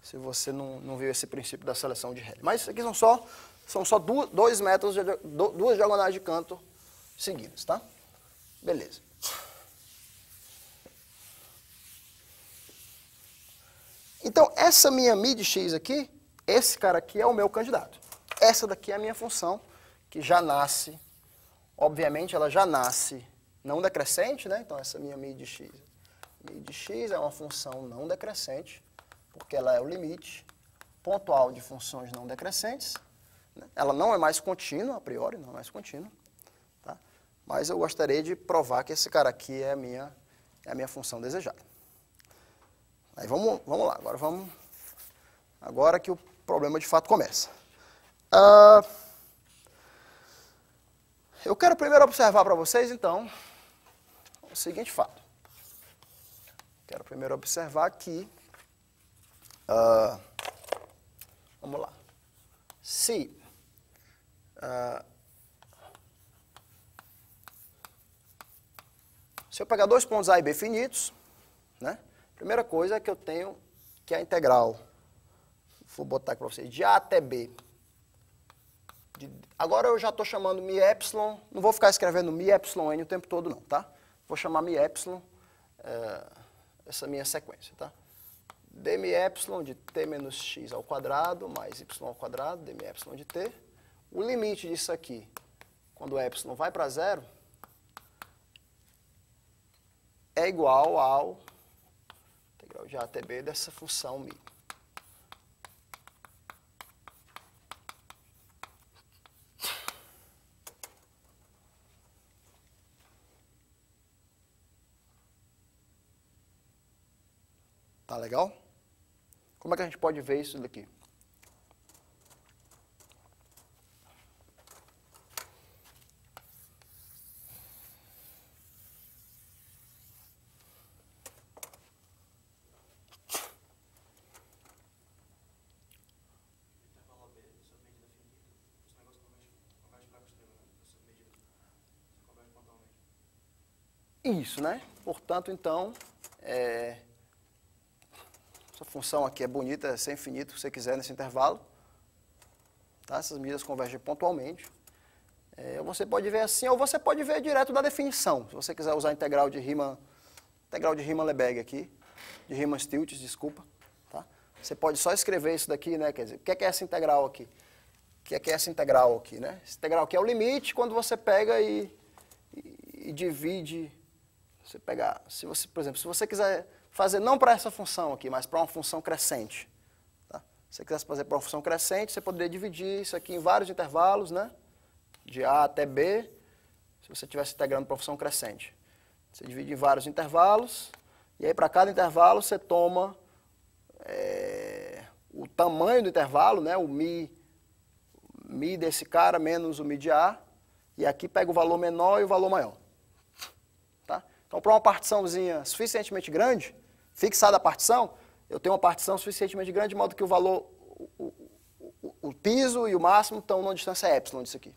se você não, não viu esse princípio da seleção de Helly. Mas isso aqui são só, são só duas, dois métodos, de, duas diagonais de canto seguidas, tá? Beleza. Então, essa minha mid x aqui, esse cara aqui é o meu candidato. Essa daqui é a minha função, que já nasce, obviamente ela já nasce não decrescente, né? Então essa minha mi de x. Mi de x é uma função não decrescente, porque ela é o limite pontual de funções não decrescentes. Né? Ela não é mais contínua, a priori, não é mais contínua. Tá? Mas eu gostaria de provar que esse cara aqui é a minha, é a minha função desejada. Aí vamos, vamos lá, agora vamos. Agora que o problema de fato começa. Uh, eu quero primeiro observar para vocês, então, o seguinte fato. Quero primeiro observar que, uh, vamos lá, se se eu pegar dois pontos A e B finitos, né, primeira coisa é que eu tenho que a integral, vou botar aqui para vocês, de A até B, de, agora eu já estou chamando mi epsilon, não vou ficar escrevendo mi epsilon n o tempo todo não, tá? Vou chamar mi epsilon, é, essa minha sequência, tá? d mi epsilon de t menos x ao quadrado mais y ao quadrado, d mi epsilon de t. O limite disso aqui, quando o epsilon vai para zero, é igual ao integral de a até b dessa função. Tá legal? Como é que a gente pode ver isso daqui? Isso, né? Portanto, então, é, essa função aqui é bonita, é ser infinito, se você quiser, nesse intervalo. Tá? Essas medidas convergem pontualmente. É, você pode ver assim, ou você pode ver direto da definição. Se você quiser usar a integral de Riemann, integral de Riemann-Lebesgue aqui, de Riemann-Stieltjes, desculpa. Tá? Você pode só escrever isso daqui, né? Quer dizer, o que é, é essa integral aqui? O que é, que é essa integral aqui, né? Essa integral aqui é o limite quando você pega e, e, e divide. Você pegar, se você, por exemplo, se você quiser fazer não para essa função aqui, mas para uma função crescente. Tá? Se você quisesse fazer para uma função crescente, você poderia dividir isso aqui em vários intervalos, né? De A até B, se você estivesse integrando para uma função crescente. Você divide em vários intervalos, e aí para cada intervalo você toma é, o tamanho do intervalo, né? O mi, mi desse cara menos o mi de A, e aqui pega o valor menor e o valor maior. Então, para uma partiçãozinha suficientemente grande, fixada a partição, eu tenho uma partição suficientemente grande de modo que o valor, o, o, o piso e o máximo estão numa distância epsilon disso aqui.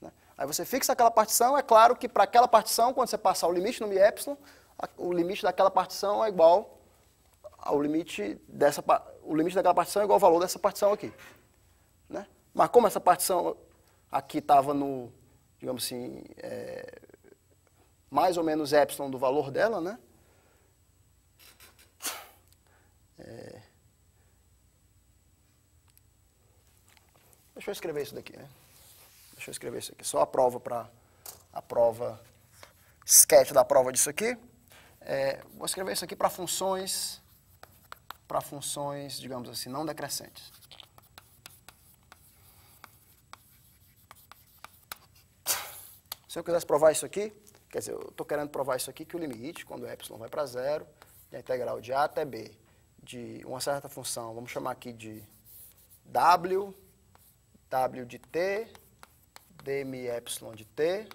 Né? Aí você fixa aquela partição, é claro que para aquela partição, quando você passar o limite no mi epsilon, o limite daquela partição é igual ao limite dessa o limite daquela partição é igual ao valor dessa partição aqui, né? Mas como essa partição aqui estava no, digamos assim, é, mais ou menos epsilon do valor dela, né? É... Deixa eu escrever isso daqui, né? Deixa eu escrever isso aqui. Só a prova para a prova, sketch da prova disso aqui. É, vou escrever isso aqui para funções, para funções, digamos assim, não decrescentes. Se eu quisesse provar isso aqui, quer dizer, eu estou querendo provar isso aqui, que o limite, quando o epsilon vai para zero, a integral de a até b de uma certa função, vamos chamar aqui de w, w de t, epsilon de t,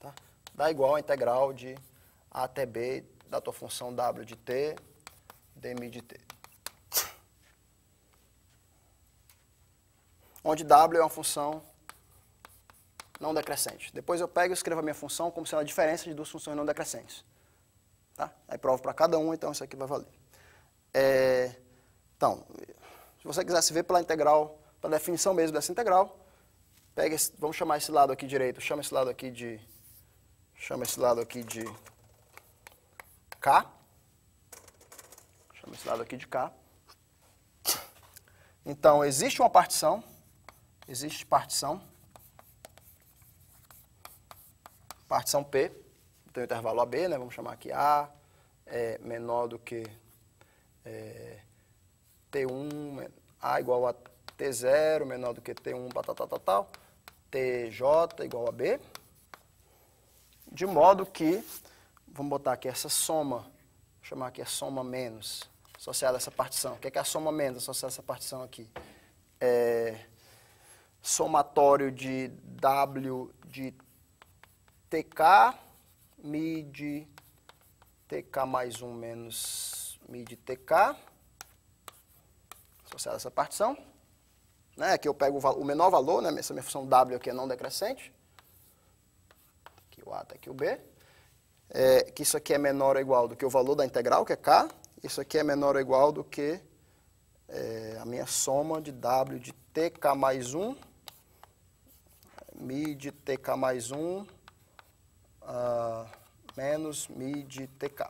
tá? dá igual a integral de a até b da tua função w de t, dmi de t. Onde w é uma função não decrescente. Depois eu pego e escrevo a minha função como sendo a diferença de duas funções não decrescentes. Tá? Aí provo para cada um, então isso aqui vai valer. É, então, se você quisesse ver pela integral, pela definição mesmo dessa integral, pega esse, vamos chamar esse lado aqui direito, chama esse lado aqui de chama esse lado aqui de K. Chama esse lado aqui de K. Então, existe uma partição, existe partição, partição P, tem o intervalo AB, né? vamos chamar aqui A é menor do que é, T1, A igual a T0, menor do que T1, tal, tal, tal, tal, TJ igual a B, de modo que, vamos botar aqui essa soma, vou chamar aqui a soma menos, associada a essa partição. O que é, que é a soma menos associada a essa partição aqui? É somatório de W de TK mi de TK mais 1 menos mi de TK, associado a essa partição. Né? Aqui eu pego o, menor valor, né? essa minha função W aqui é não decrescente. Aqui o A, tá aqui o B. É, que isso aqui é menor ou igual do que o valor da integral, que é K. Isso aqui é menor ou igual do que é, a minha soma de W de TK mais 1, mi de TK mais 1, uh, menos mi de tk.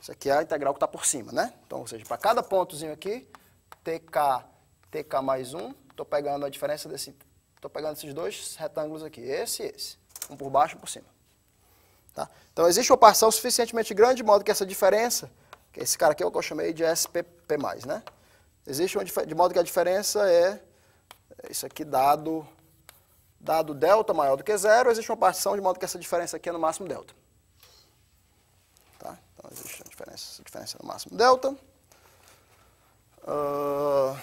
Isso aqui é a integral que está por cima, né? Então, ou seja, para cada pontozinho aqui, tk, tk mais 1, estou pegando a diferença desse... Estou pegando esses dois retângulos aqui, esse e esse. Um por baixo e um por cima. Tá? Então, existe uma parcial suficientemente grande, de modo que essa diferença, que esse cara aqui é o que eu chamei de SPP+, né? Existe uma, de modo que a diferença é isso aqui dado dado delta maior do que zero, existe uma partição de modo que essa diferença aqui é no máximo delta. Tá? Então, existe uma diferença, essa diferença é no máximo delta. Uh...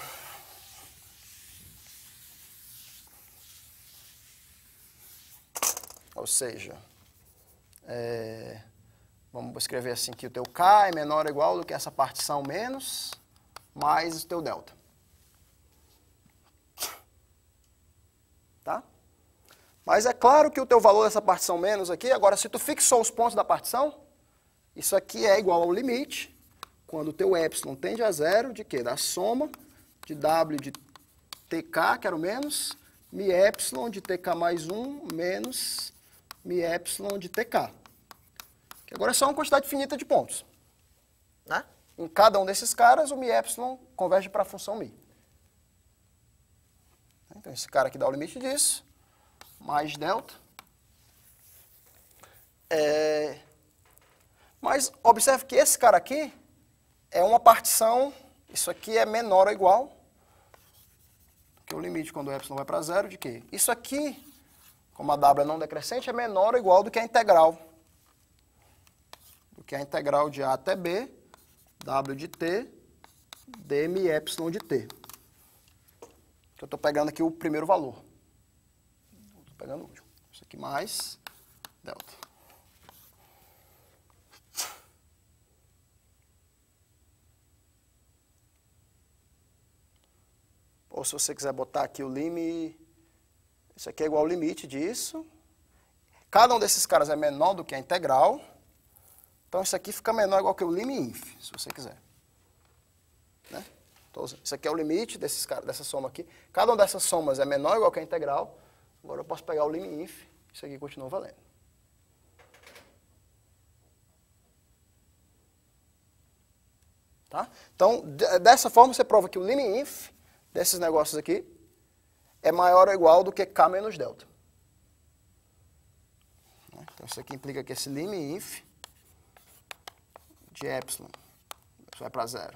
Ou seja, é... vamos escrever assim que o teu K é menor ou igual do que essa partição menos, mais o teu delta. Mas é claro que o teu valor dessa partição menos aqui, agora se tu fixou os pontos da partição, isso aqui é igual ao limite, quando o teu epsilon tende a zero, de quê? Da soma de w de tk, quero menos, mi epsilon de tk mais 1 menos mi epsilon de tk. Que agora é só uma quantidade finita de pontos. Né? Em cada um desses caras, o mi epsilon converge para a função mi. Então, esse cara aqui dá o limite disso, mais delta. É... Mas observe que esse cara aqui é uma partição, isso aqui é menor ou igual que o limite quando o epsilon vai para zero de quê? Isso aqui, como a w é não decrescente, é menor ou igual do que a integral. Do que a integral de a até b, w de t, dm epsilon de t. Eu estou pegando aqui o primeiro valor. Pegando o último. Isso aqui mais delta. Ou se você quiser botar aqui o limite, isso aqui é igual ao limite disso. Cada um desses caras é menor do que a integral. Então isso aqui fica menor igual que o limite inf, se você quiser. Né? Então, isso aqui é o limite desses, dessa soma aqui. Cada uma dessas somas é menor ou igual que a integral. Agora eu posso pegar o lim inf, isso aqui continua valendo. Tá? Então, dessa forma, você prova que o lim inf desses negócios aqui é maior ou igual do que k menos delta. Então, isso aqui implica que esse lim inf de epsilon vai para zero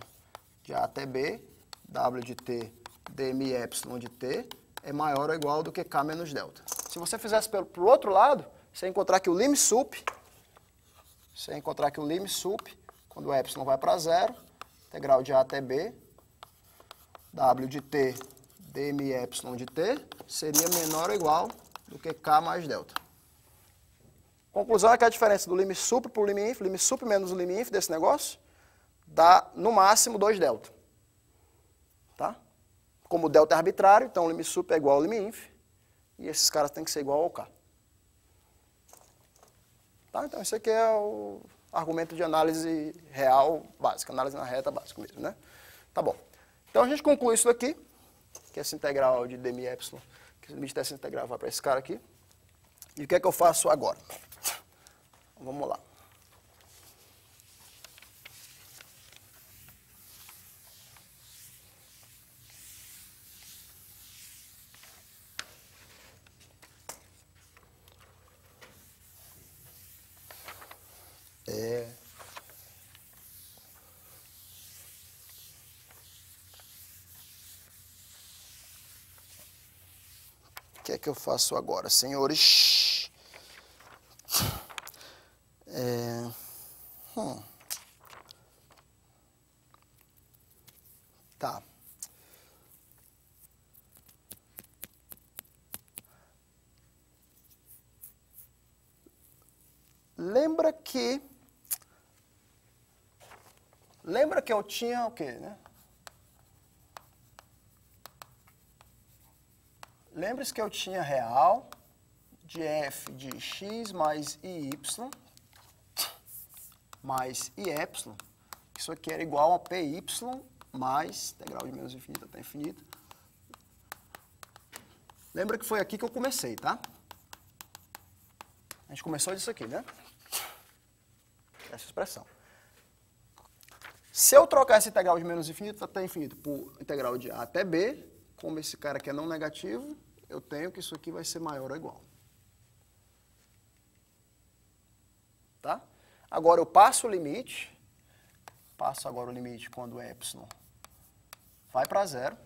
de A até B, W de T, dmi epsilon de T, é maior ou igual do que K menos delta. Se você fizesse pelo outro lado, você ia encontrar que o lim sup, você ia encontrar que o lim sup, quando o epsilon vai para zero, integral de A até B, W de T, dmi epsilon de T, seria menor ou igual do que K mais delta. Conclusão é que a diferença do lim sup para o lim inf, lim sup menos o lim inf desse negócio, dá no máximo 2 delta. Tá? Como o delta é arbitrário, então o limite sup é igual ao limite inf, e esses caras têm que ser igual ao k. Tá? Então esse aqui é o argumento de análise real básica, análise na reta básica mesmo, né? Tá bom. Então a gente conclui isso daqui, que essa integral de dmi epsilon, que limite dessa integral vai para esse cara aqui. E o que é que eu faço agora? Vamos lá. O que é que eu faço agora, senhores? É... Hum. Tá. Lembra que Lembra que eu tinha o quê, né? Lembre-se que eu tinha real de f de x mais y mais epsilon. Isso aqui era igual a py mais integral de menos infinito até infinito. Lembra que foi aqui que eu comecei, tá? A gente começou disso aqui, né? Essa expressão. Se eu trocar essa integral de menos infinito até infinito por integral de a até b, como esse cara aqui é não negativo, eu tenho que isso aqui vai ser maior ou igual. Tá? Agora eu passo o limite, passo agora o limite quando epsilon vai para zero.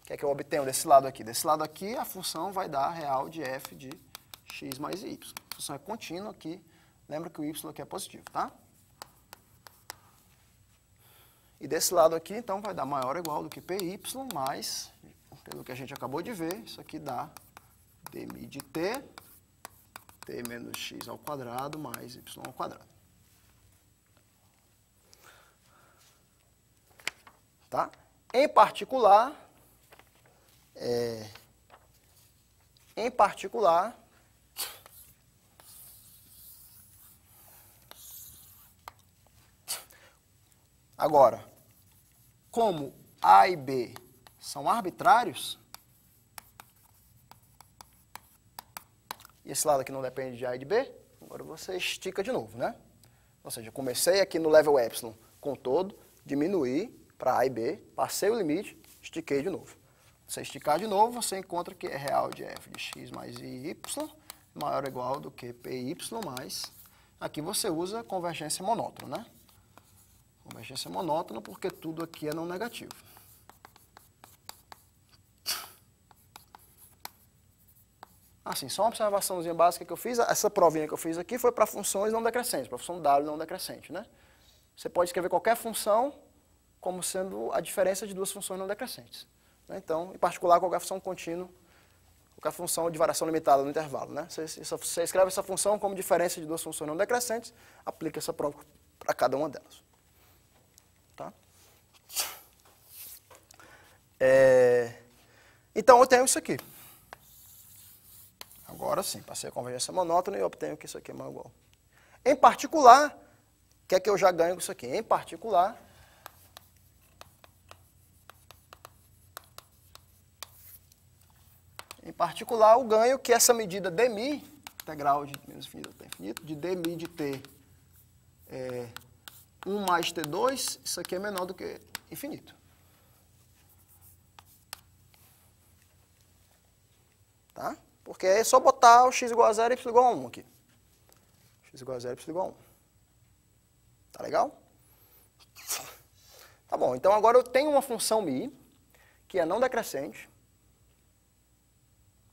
O que é que eu obtenho desse lado aqui? Desse lado aqui, a função vai dar real de f de x mais y. A função é contínua aqui. Lembra que o y aqui é positivo, tá? E desse lado aqui, então, vai dar maior ou igual do que PY mais, pelo que a gente acabou de ver, isso aqui dá dmi de t, t menos x ao quadrado mais y ao quadrado. Tá? Em particular, é, Em particular, agora, como A e B são arbitrários, e esse lado aqui não depende de A e de B, agora você estica de novo, né? Ou seja, comecei aqui no level epsilon com todo, diminuí para A e B, passei o limite, estiquei de novo. Você esticar de novo, você encontra que é real de f de x mais y maior ou igual do que py mais. Aqui você usa convergência monótona, né? Convergência monótona porque tudo aqui é não negativo. Assim, só uma observaçãozinha básica que eu fiz, essa provinha que eu fiz aqui foi para funções não decrescentes, para função W não decrescente, né? Você pode escrever qualquer função como sendo a diferença de duas funções não decrescentes. Né? Então, em particular, qualquer função contínua, qualquer função de variação limitada no intervalo. Né? Você, você escreve essa função como diferença de duas funções não decrescentes, aplica essa prova para cada uma delas. É... Então, eu tenho isso aqui. Agora sim, passei a convergência monótona e obtenho que isso aqui é mais igual. Em particular, o que é que eu já ganho com isso aqui? Em particular, em particular, o ganho que essa medida dmi, integral de menos infinito até infinito, de dmi de t é 1 mais t2, isso aqui é menor do que infinito. Tá? Porque é só botar o x igual a 0 e y igual a 1 aqui. x igual a 0 e y igual a 1. Tá legal? Tá bom, então agora eu tenho uma função mi, que é não decrescente,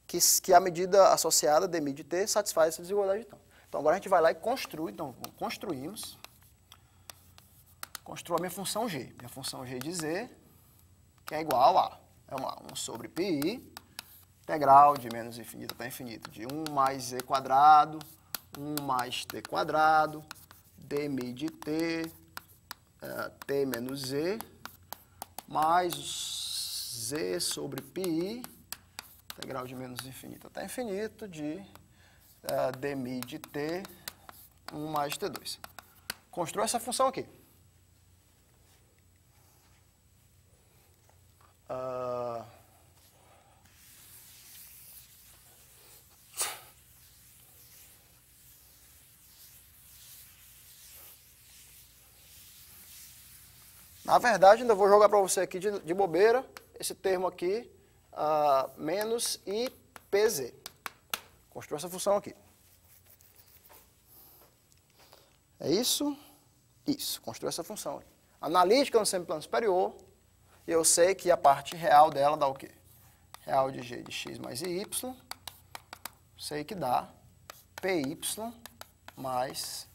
que, que a medida associada dmi de t satisfaz essa desigualdade então. Então agora a gente vai lá e construi, então construímos, construo a minha função g, minha função g de z, que é igual a, é uma 1 sobre pi, integral de menos infinito para infinito de 1 mais z quadrado, 1 mais t quadrado, dmi de t, é, t menos z, mais z sobre pi, integral de menos infinito até infinito, de é, dmi de t, 1 mais t2. Construa essa função aqui. Uh, Na verdade, ainda vou jogar para você aqui de, de, bobeira esse termo aqui, uh, menos IPZ. Construa essa função aqui. É isso? Isso, construa essa função. Analítica no semiplano superior, eu sei que a parte real dela dá o quê? Real de g de x mais y, sei que dá py mais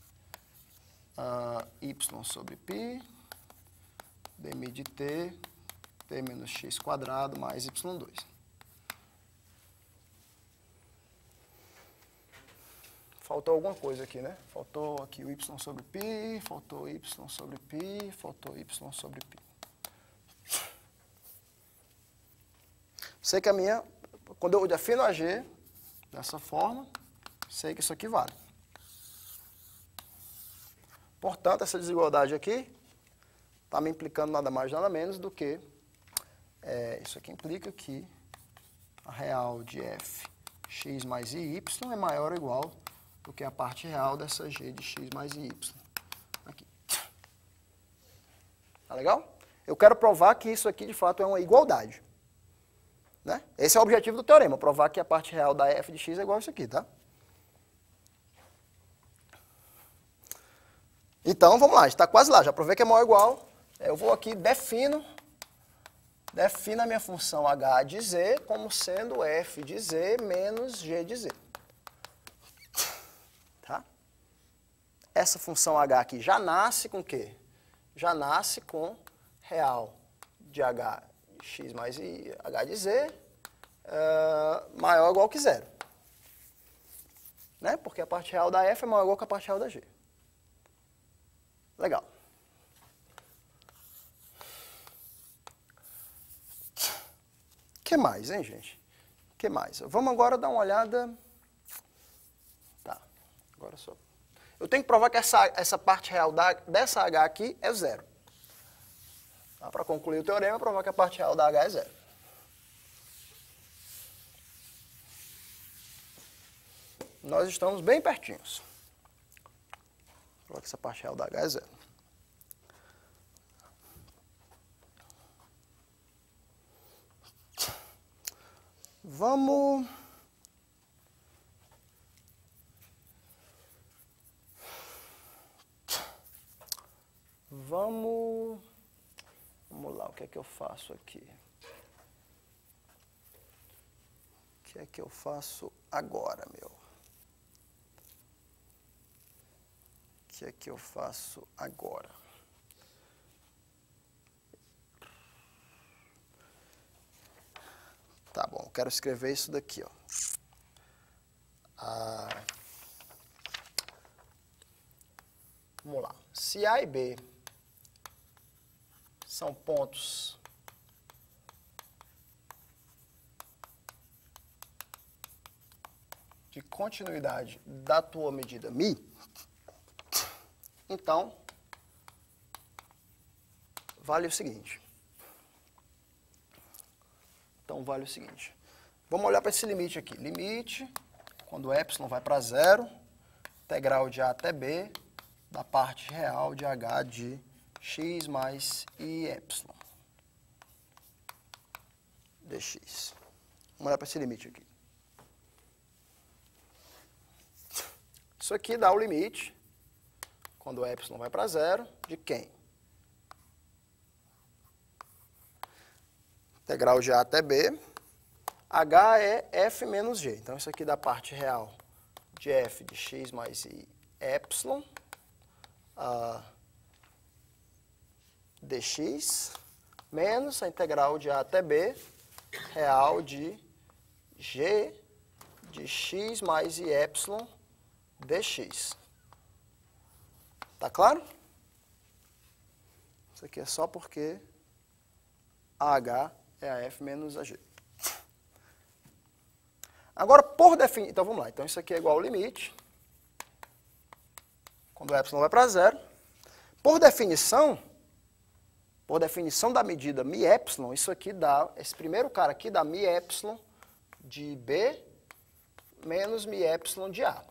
uh, y sobre π dmi de t, t menos x quadrado mais y2. Faltou alguma coisa aqui, né? Faltou aqui o y sobre π, faltou y sobre π, faltou y sobre π. Sei que a minha, quando eu defino a g dessa forma, sei que isso aqui vale. Portanto, essa desigualdade aqui está me implicando nada mais, nada menos do que, é, isso aqui implica que a real de f x mais y é maior ou igual do que a parte real dessa g de x mais y. Aqui. Tá legal? Eu quero provar que isso aqui, de fato, é uma igualdade. Né? Esse é o objetivo do teorema, provar que a parte real da f de x é igual a isso aqui, tá? Então, vamos lá, está quase lá, já provei que é maior ou igual, eu vou aqui, defino, defino a minha função h de z como sendo f de z menos g de z. Tá? Essa função h aqui já nasce com o quê? Já nasce com real de h x mais i, h de z uh, maior ou igual que zero. Né? Porque a parte real da f é maior ou igual que a parte real da g. Legal. Que mais, hein, gente? que mais? Vamos agora dar uma olhada... Tá, agora só... Eu tenho que provar que essa, essa parte real da, dessa H aqui é zero. Tá? Para concluir o teorema, provar que a parte real da H é zero. Nós estamos bem pertinhos. Provar que essa parte real da H é zero. Vamos... Vamos... Vamos lá, o que é que eu faço aqui? O que é que eu faço agora, meu? O que é que eu faço agora? Tá bom, quero escrever isso daqui, ó. Ah, vamos lá. Se A e B são pontos de continuidade da tua medida mi, então vale o seguinte. Então, vale o seguinte. Vamos olhar para esse limite aqui. Limite, quando y vai para zero, integral de a até b, da parte real de h de x mais y dx. Vamos olhar para esse limite aqui. Isso aqui dá o limite, quando y vai para zero, de quem? Integral de A até B. H é F menos G. Então, isso aqui da parte real de F de x mais y epsilon uh, dx menos a integral de A até B real de g de x mais y epsilon dx. Tá claro? Isso aqui é só porque AH é a F menos a G. Agora, por definição, então vamos lá, então isso aqui é igual ao limite, quando o epsilon vai para zero. Por definição, por definição da medida mi epsilon, isso aqui dá, esse primeiro cara aqui dá mi epsilon de B menos mi epsilon de A.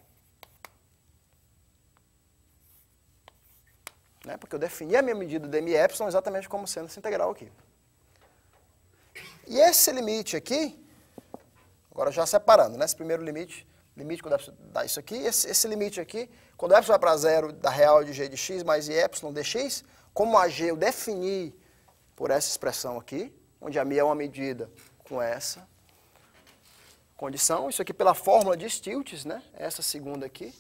Né? Porque eu defini a minha medida de mi epsilon exatamente como sendo essa integral aqui. E esse limite aqui, agora já separando, né? Esse primeiro limite, limite quando dá isso aqui, esse, esse limite aqui, quando y vai para zero, da real de g de x mais y dx, como a g eu defini por essa expressão aqui, onde a mi é uma medida com essa condição, isso aqui pela fórmula de Stilts, né? Essa segunda aqui,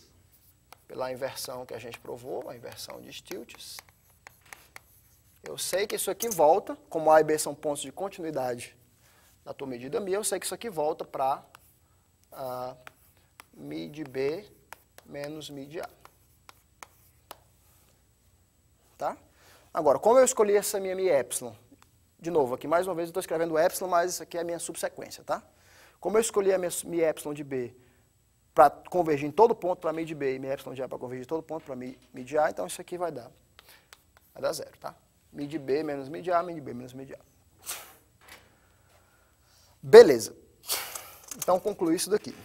pela inversão que a gente provou, a inversão de Stilts. Eu sei que isso aqui volta, como A e B são pontos de continuidade da tua medida mi, eu sei que isso aqui volta para uh, mi de B menos mi de A. Tá? Agora, como eu escolhi essa minha mi epsilon? De novo, aqui mais uma vez eu estou escrevendo epsilon, mas isso aqui é a minha subsequência, tá? Como eu escolhi a minha mi epsilon de B para convergir em todo ponto para mi de B e mi epsilon de A para convergir em todo ponto para mi, mi de A, então isso aqui vai dar, vai dar zero, tá? Mi de B menos mi de A, mi de B menos mi de A. Beleza. Então, concluí isso daqui.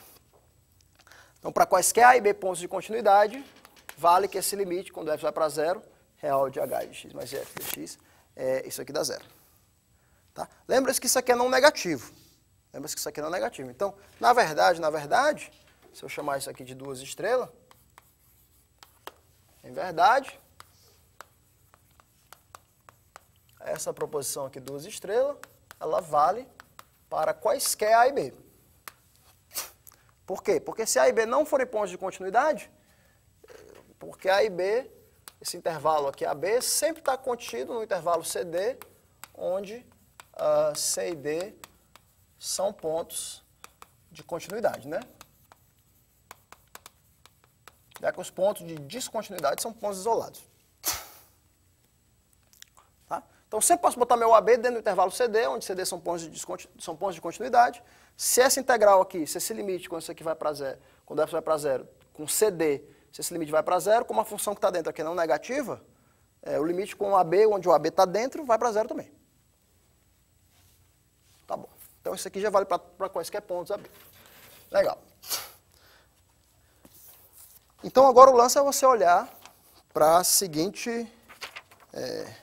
Então, para quaisquer A e B pontos de continuidade, vale que esse limite, quando f vai para zero, real de h de x mais f de x, é, isso aqui dá zero. Tá? Lembra-se que isso aqui é não negativo. Lembra-se que isso aqui é não negativo. Então, na verdade, na verdade, se eu chamar isso aqui de duas estrelas, em verdade, essa proposição aqui, duas estrelas, ela vale para quaisquer A e B. Por quê? Porque se A e B não forem pontos de continuidade, porque A e B, esse intervalo aqui AB, sempre está contido no intervalo CD, onde uh, C e D são pontos de continuidade, né? Já que os pontos de descontinuidade são pontos isolados. Tá? Então, sempre posso botar meu AB dentro do intervalo CD, onde CD são pontos de, são pontos de continuidade. Se essa integral aqui, se esse limite, quando isso aqui vai para zero, quando f vai para zero, com CD, se esse limite vai para zero, como a função que está dentro aqui não é negativa, é, o limite com o AB, onde o AB está dentro, vai para zero também. Tá bom. Então, isso aqui já vale para quaisquer pontos AB. Legal. Então, agora o lance é você olhar para a seguinte... É,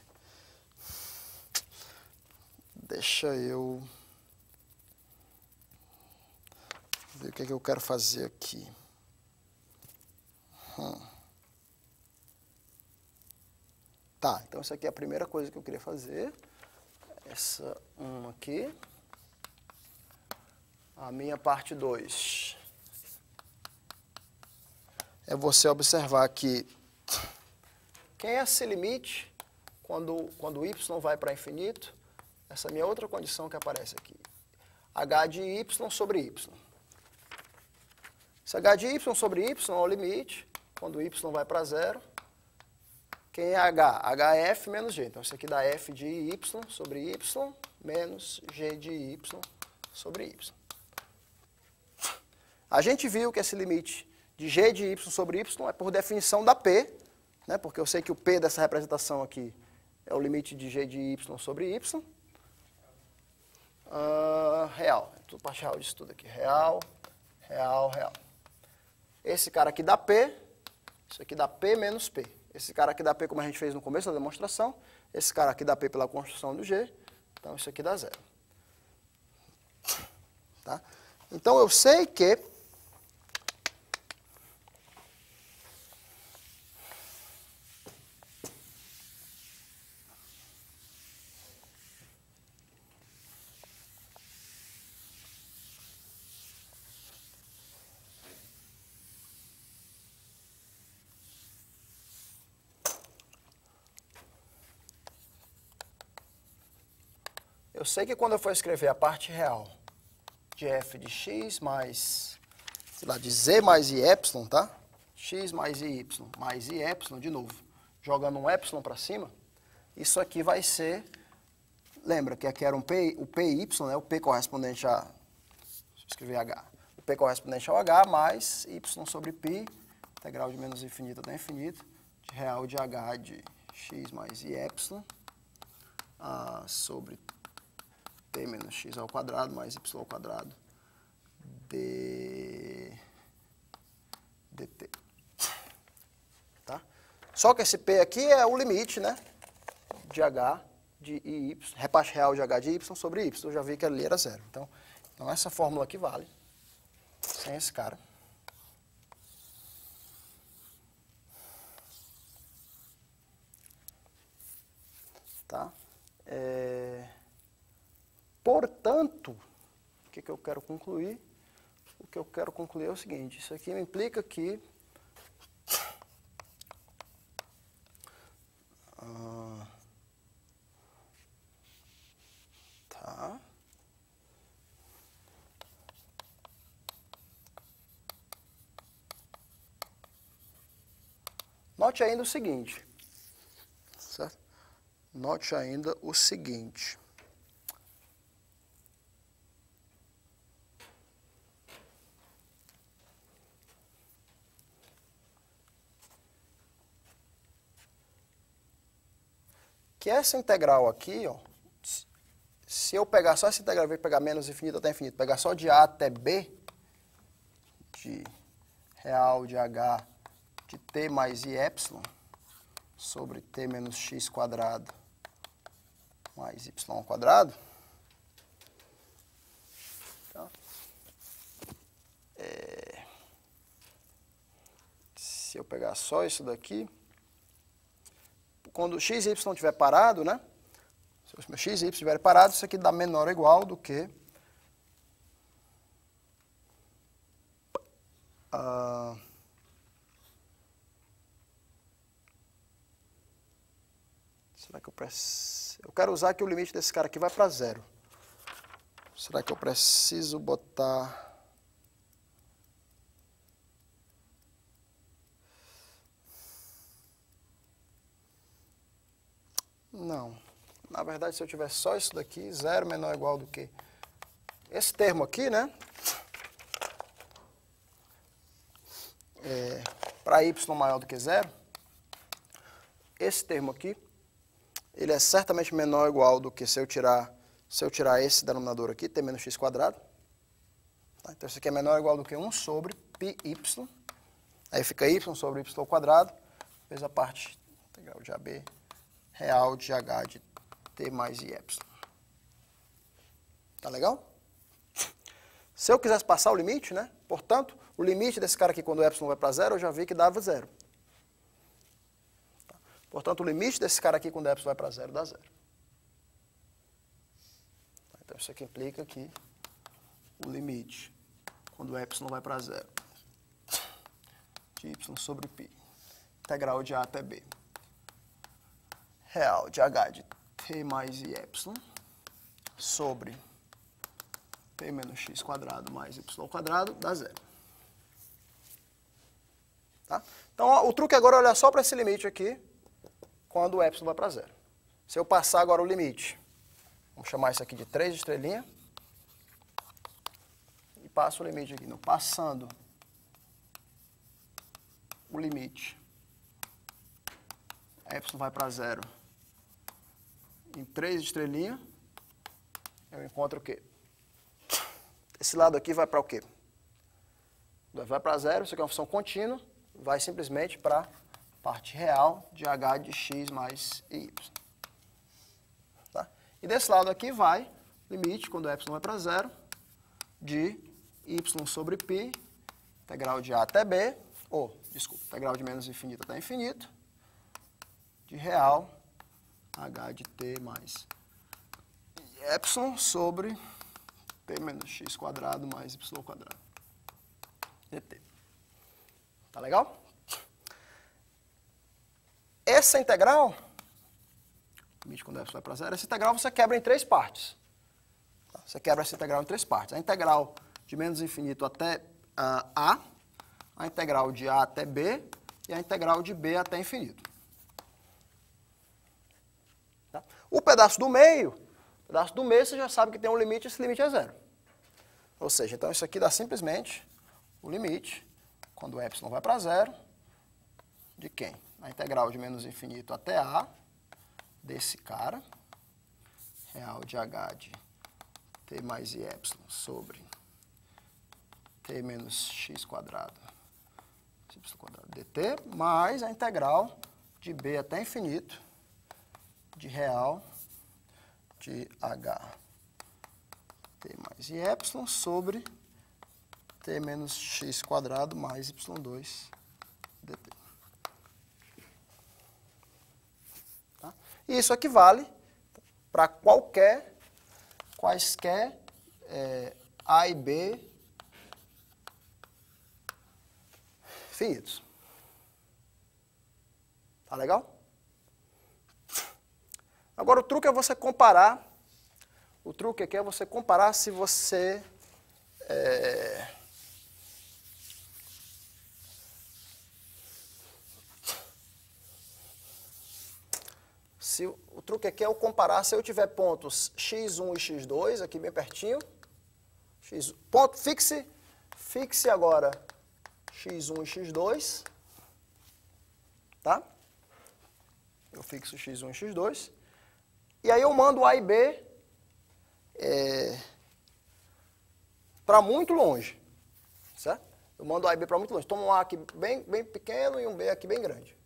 deixa eu ver o que, é que eu quero fazer aqui. Hum. Tá, então essa aqui é a primeira coisa que eu queria fazer. Essa uma aqui. A minha parte 2 é você observar que quem é esse limite quando, quando y vai para infinito? Essa minha outra condição que aparece aqui. h de y sobre y. Se h de y sobre y é o limite, quando y vai para zero, quem é h? h é menos g. Então, isso aqui dá f de y sobre y menos g de y sobre y. A gente viu que esse limite de g de y sobre y é por definição da p, né, porque eu sei que o p dessa representação aqui é o limite de g de y sobre y. Uh, real, tudo parte disso tudo aqui. Real, real, real. Esse cara aqui dá P, isso aqui dá P menos P. Esse cara aqui dá P como a gente fez no começo da demonstração. Esse cara aqui dá P pela construção do G. Então, isso aqui dá zero. Tá? Então, eu sei que sei que quando eu for escrever a parte real de f de x mais, sei lá, de z mais y, tá? x mais y mais y, de novo, jogando um epsilon para cima, isso aqui vai ser, lembra que aqui era um p, o py, né? O p correspondente a, escrever h, o p correspondente ao h mais y sobre π, integral de menos infinito até infinito, de real de h de x mais y, ah, sobre t menos x ao quadrado mais y ao quadrado d, dt. Tá? Só que esse p aqui é o limite, né? De h de y, repasse real de h de y sobre y. Eu já vi que ali era zero. Então, então essa fórmula aqui vale. Sem esse cara. Tá? É... Portanto, o que, que eu quero concluir? O que eu quero concluir é o seguinte, isso aqui implica que ah, tá. Note ainda o seguinte? Note ainda o seguinte. Que essa integral aqui, ó, se eu pegar só essa integral, vou pegar menos infinito até infinito, pegar só de A até B, de real de H de T mais Y, sobre T menos X quadrado mais Y ao quadrado, tá? é, se eu pegar só isso daqui, quando x e y estiver parado, né? Se os meus x e y estiverem parados, isso aqui dá menor ou igual do que uh, será que eu preciso eu quero usar que o limite desse cara aqui vai para zero. Será que eu preciso botar Não. Na verdade, se eu tivesse só isso daqui, zero menor ou igual do que esse termo aqui, né? É, para y maior do que zero, esse termo aqui, ele é certamente menor ou igual do que se eu tirar, se eu tirar esse denominador aqui, t menos x quadrado. Tá? Então, isso aqui é menor ou igual do que 1 sobre πy. Aí fica y sobre y quadrado, vezes a parte integral de AB real de h de t mais y. Tá legal? Se eu quisesse passar o limite, né? Portanto, o limite desse cara aqui quando o vai para zero, eu já vi que dava zero. Tá? Portanto, o limite desse cara aqui quando o vai para zero dá zero. Tá? Então, isso aqui implica que o limite quando o epsilon vai para zero de y sobre π, integral de a até b, real de h de t mais y sobre p menos x quadrado mais y quadrado dá zero. Tá? Então, ó, o truque agora é olhar só para esse limite aqui, quando o epsilon vai para zero. Se eu passar agora o limite, vamos chamar isso aqui de 3 estrelinha, e passo o limite aqui, não, passando o limite, epsilon vai para zero em 3 estrelinha, eu encontro o quê? Esse lado aqui vai para o quê? Vai para zero, isso aqui é uma função contínua, vai simplesmente para parte real de h de x mais y. Tá? E desse lado aqui vai limite, quando epsilon vai para zero, de y sobre π, integral de a até b, ou, desculpa, integral de menos infinito até infinito, de real h de t mais epsilon sobre p menos x quadrado mais y quadrado dt. Tá legal? Essa integral, limite quando f vai para zero, essa integral você quebra em três partes. Tá? Você quebra essa integral em três partes. A integral de menos infinito até uh, a, a integral de a até b e a integral de b até infinito. Tá? O pedaço do meio, o pedaço do meio você já sabe que tem um limite, esse limite é zero. Ou seja, então isso aqui dá simplesmente o limite, quando o epsilon vai para zero, de quem? A integral de menos infinito até a, desse cara, real de h de t mais i epsilon sobre t menos x quadrado, y quadrado dt, mais a integral de b até infinito, de real de h t mais epsilon sobre t menos x quadrado mais y2 dt. Tá? E isso equivale para qualquer, quaisquer é, A e B finitos. Tá legal? Agora o truque é você comparar, o truque aqui é você comparar se você é, Se, o truque aqui é eu comparar, se eu tiver pontos x1 e x2, aqui bem pertinho, x, ponto, fixe, fixe agora x1 e x2, tá? Eu fixo x1 e x2, e aí eu mando A e B é, para muito longe, certo? Eu mando A e B para muito longe. Tomo um A aqui bem, bem pequeno e um B aqui bem grande.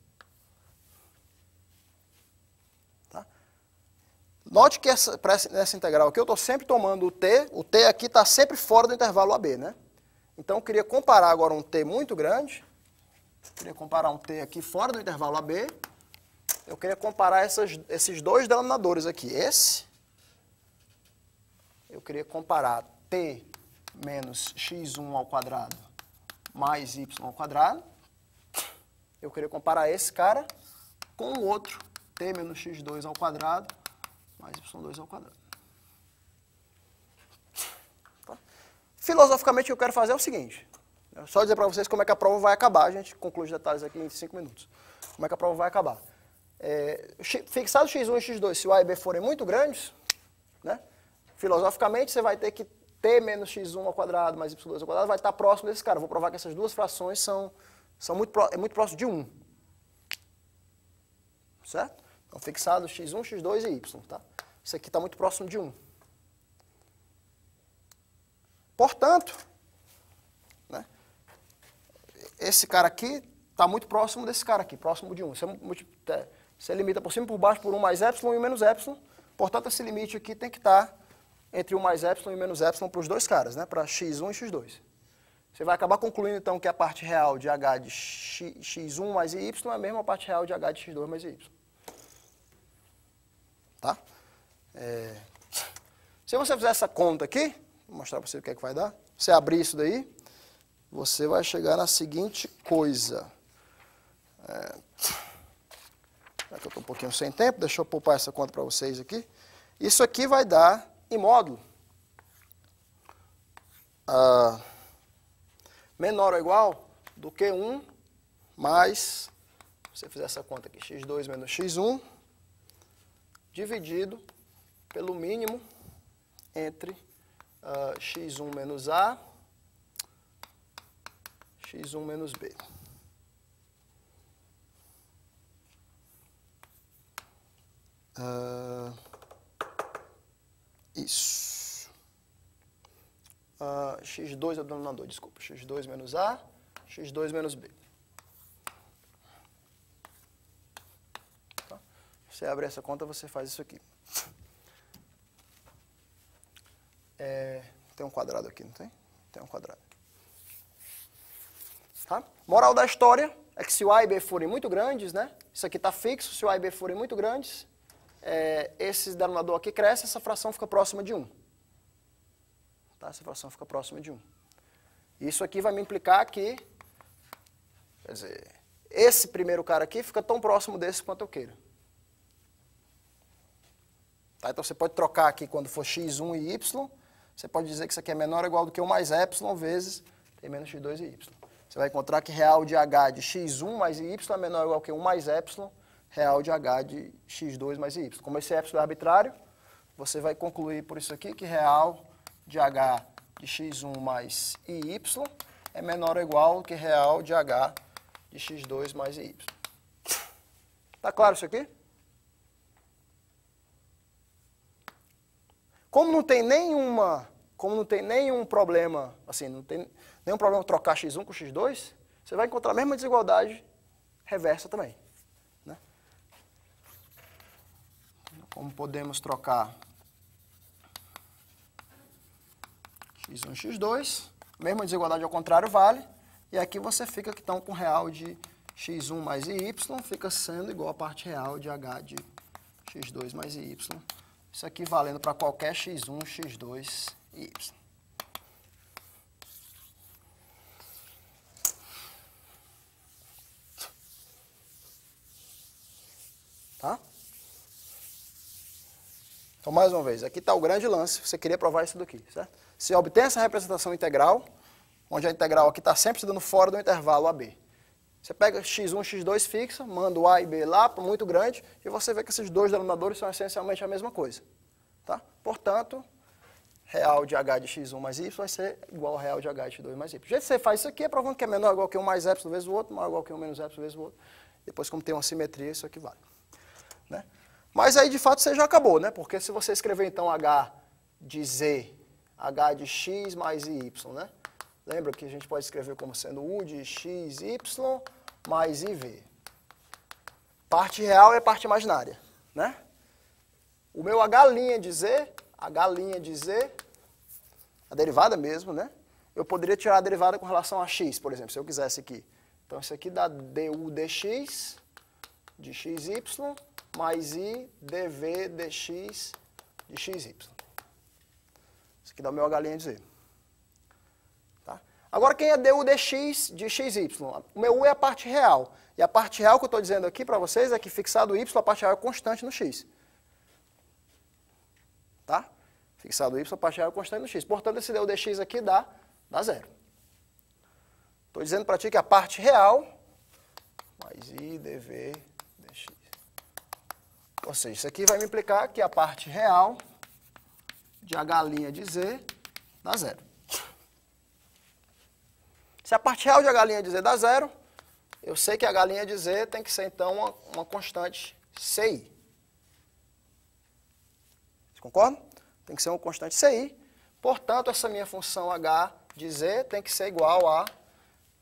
Note que essa, nessa integral aqui eu estou sempre tomando o t, o t aqui está sempre fora do intervalo AB, né? Então eu queria comparar agora um t muito grande, eu queria comparar um t aqui fora do intervalo AB, eu queria comparar essas, esses dois denominadores aqui, esse, eu queria comparar t menos x1 ao quadrado mais y ao quadrado, eu queria comparar esse cara com o outro, t menos x2 ao quadrado mais y2 ao quadrado. Tá? Filosoficamente, o que eu quero fazer é o seguinte. Só dizer para vocês como é que a prova vai acabar. A gente conclui os detalhes aqui em cinco minutos. Como é que a prova vai acabar. É, fixado x1 e x2, se o a e b forem muito grandes, né, filosoficamente você vai ter que t menos x1 ao quadrado mais y2 ao quadrado vai estar próximo desse cara. vou provar que essas duas frações são, são muito, é muito próximo de 1. Certo? Então, fixado x1, x2 e y. Tá? Isso aqui está muito próximo de 1. Portanto, né, esse cara aqui está muito próximo desse cara aqui, próximo de 1. Você, é, você limita por cima e por baixo por 1 mais epsilon e 1 menos epsilon. Portanto, esse limite aqui tem que estar tá entre 1 mais epsilon e menos epsilon para os dois caras, né, para x1 e x2. Você vai acabar concluindo, então, que a parte real de h de x, 1 mais y é a mesma parte real de h de x2 mais y. Tá? É... Se você fizer essa conta aqui, vou mostrar para você o que é que vai dar. Você abrir isso daí, você vai chegar na seguinte coisa. É... Já que eu estou um pouquinho sem tempo, deixa eu poupar essa conta para vocês aqui. Isso aqui vai dar em módulo ah, menor ou igual do que 1 mais, se você fizer essa conta aqui, x2 menos x1, dividido pelo mínimo entre uh, x1 menos A, x1 menos B. Uh, isso. Uh, x2 é desculpa. x2 menos A, x2 menos B. Tá? Você abre essa conta, você faz isso aqui. É, tem um quadrado aqui, não tem? Tem um quadrado. Tá? Moral da história é que se o A e B forem muito grandes, né? Isso aqui está fixo, se o A e B forem muito grandes, é, esse denominador aqui cresce, essa fração fica próxima de 1. Tá? Essa fração fica próxima de 1. Isso aqui vai me implicar que, quer dizer, esse primeiro cara aqui fica tão próximo desse quanto eu queira. Tá? Então você pode trocar aqui quando for x1 e y, você pode dizer que isso aqui é menor ou igual do que 1 mais epsilon vezes t menos x2 e y. Você vai encontrar que real de h de x1 mais y é menor ou igual que 1 mais epsilon, real de h de x2 mais y. Como esse é arbitrário, você vai concluir por isso aqui que real de h de x1 mais y é menor ou igual que real de h de x2 mais y. Tá claro isso aqui? Como não tem nenhuma, como não tem nenhum problema, assim, não tem nenhum problema trocar x1 com x2, você vai encontrar a mesma desigualdade reversa também. Né? Como podemos trocar x1 e x2, mesma desigualdade ao contrário vale, e aqui você fica que estão com real de x1 mais y, fica sendo igual a parte real de h de x2 mais y isso aqui valendo para qualquer x1, x2 e y. Tá? Então, mais uma vez, aqui está o grande lance. Você queria provar isso daqui, certo? Você obtém essa representação integral, onde a integral aqui está sempre se dando fora do intervalo AB. Você pega x1, x2 fixa, manda o A e B lá para muito grande, e você vê que esses dois denominadores são essencialmente a mesma coisa. Tá? Portanto, real de h de x1 mais y vai ser igual ao real de h de x2 mais y. O jeito que você faz isso aqui é provando que é menor ou igual que 1 mais epsilon vezes o outro, maior ou igual que 1 menos epsilon vezes o outro. Depois, como tem uma simetria, isso aqui vale. Né? Mas aí, de fato, você já acabou, né? Porque se você escrever, então, h de z, h de x mais y, né? Lembra que a gente pode escrever como sendo u de x, y mais iv. Parte real é parte imaginária, né? O meu h' de z, h' de z, a derivada mesmo, né? Eu poderia tirar a derivada com relação a x, por exemplo, se eu quisesse aqui. Então, isso aqui dá du dx de xy mais i dv dx de xy. Isso aqui dá o meu h' de z. Agora, quem é du dx de xy? O meu u é a parte real. E a parte real que eu estou dizendo aqui para vocês é que fixado y, a parte real é constante no x. Tá? Fixado y, a parte real é constante no x. Portanto, esse du dx aqui dá, dá zero. Estou dizendo para ti que a parte real mais i dv Ou seja, isso aqui vai me implicar que a parte real de H' de Z dá zero. Se a parte real de H' de Z dá zero, eu sei que H' de Z tem que ser, então, uma, uma constante CI. Vocês concordam? Tem que ser uma constante CI. Portanto, essa minha função H de Z tem que ser igual a,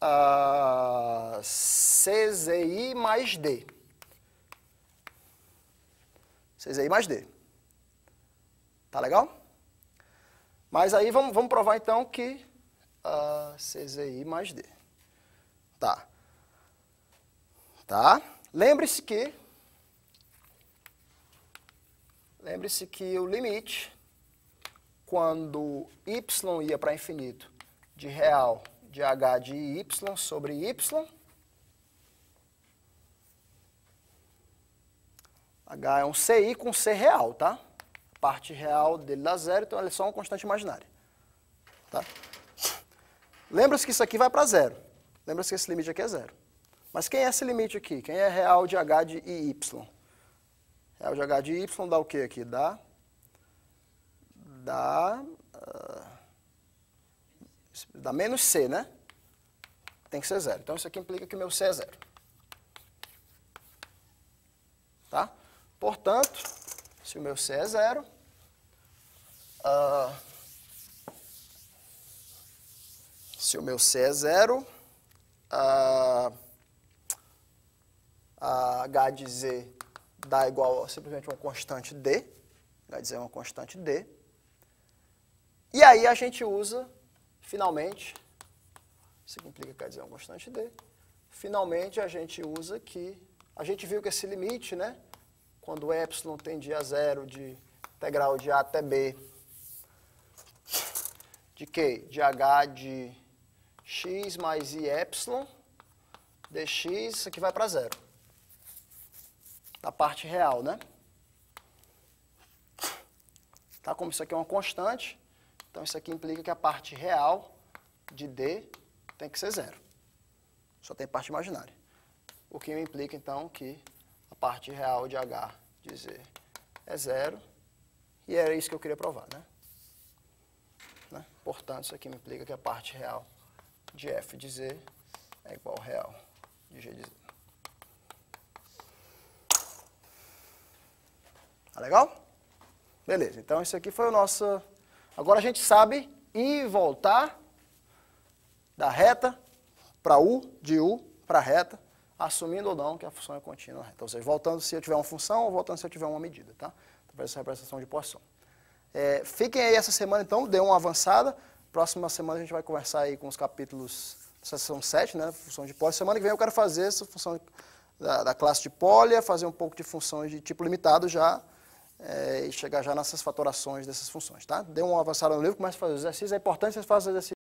a CZI mais D. CZI mais D. Tá legal? Mas aí vamos, vamos provar então que uh, CZI mais D. Tá. Tá? Lembre-se que lembre-se que o limite quando y ia para infinito de real de h de y sobre y h é um CI com C real, tá? parte real dele dá zero, então ele é só uma constante imaginária. Tá? Lembra-se que isso aqui vai para zero. Lembra-se que esse limite aqui é zero. Mas quem é esse limite aqui? Quem é real de h de y? Real de h de y dá o que aqui? Dá, dá, uh, dá menos c, né? Tem que ser zero. Então isso aqui implica que meu c é zero. Tá? Portanto, se o meu C é zero, uh, se o meu C é zero, uh, a H de Z dá igual a simplesmente uma constante D, H de Z é uma constante D, e aí a gente usa, finalmente, isso implica que H de Z é uma constante D, finalmente a gente usa que, a gente viu que esse limite, né, quando ε tende a zero de integral de a até b, de que? De h de x mais i epsilon dx, isso aqui vai para zero. Da parte real, né? Tá? Como isso aqui é uma constante, então isso aqui implica que a parte real de d tem que ser zero. Só tem parte imaginária. O que implica, então, que parte real de H Z é zero. E era isso que eu queria provar, né? né? Portanto, isso aqui me implica que a parte real de F de Z é igual ao real de G de Z. Tá legal? Beleza, então isso aqui foi o nosso... Agora a gente sabe ir e voltar da reta para U, de U para reta, assumindo ou não que a função é contínua reta. Ou seja, voltando se eu tiver uma função ou voltando se eu tiver uma medida, tá? Através dessa representação de Poisson. É, fiquem aí essa semana, então, dê uma avançada. Próxima semana a gente vai conversar aí com os capítulos sessão 7, né, função de Poisson. Semana que vem eu quero fazer essa função da, da classe de Polia, fazer um pouco de funções de tipo limitado já, é, e chegar já nessas fatorações dessas funções, tá? Dê uma avançada no livro, comece a fazer os exercícios. É importante que vocês façam exercícios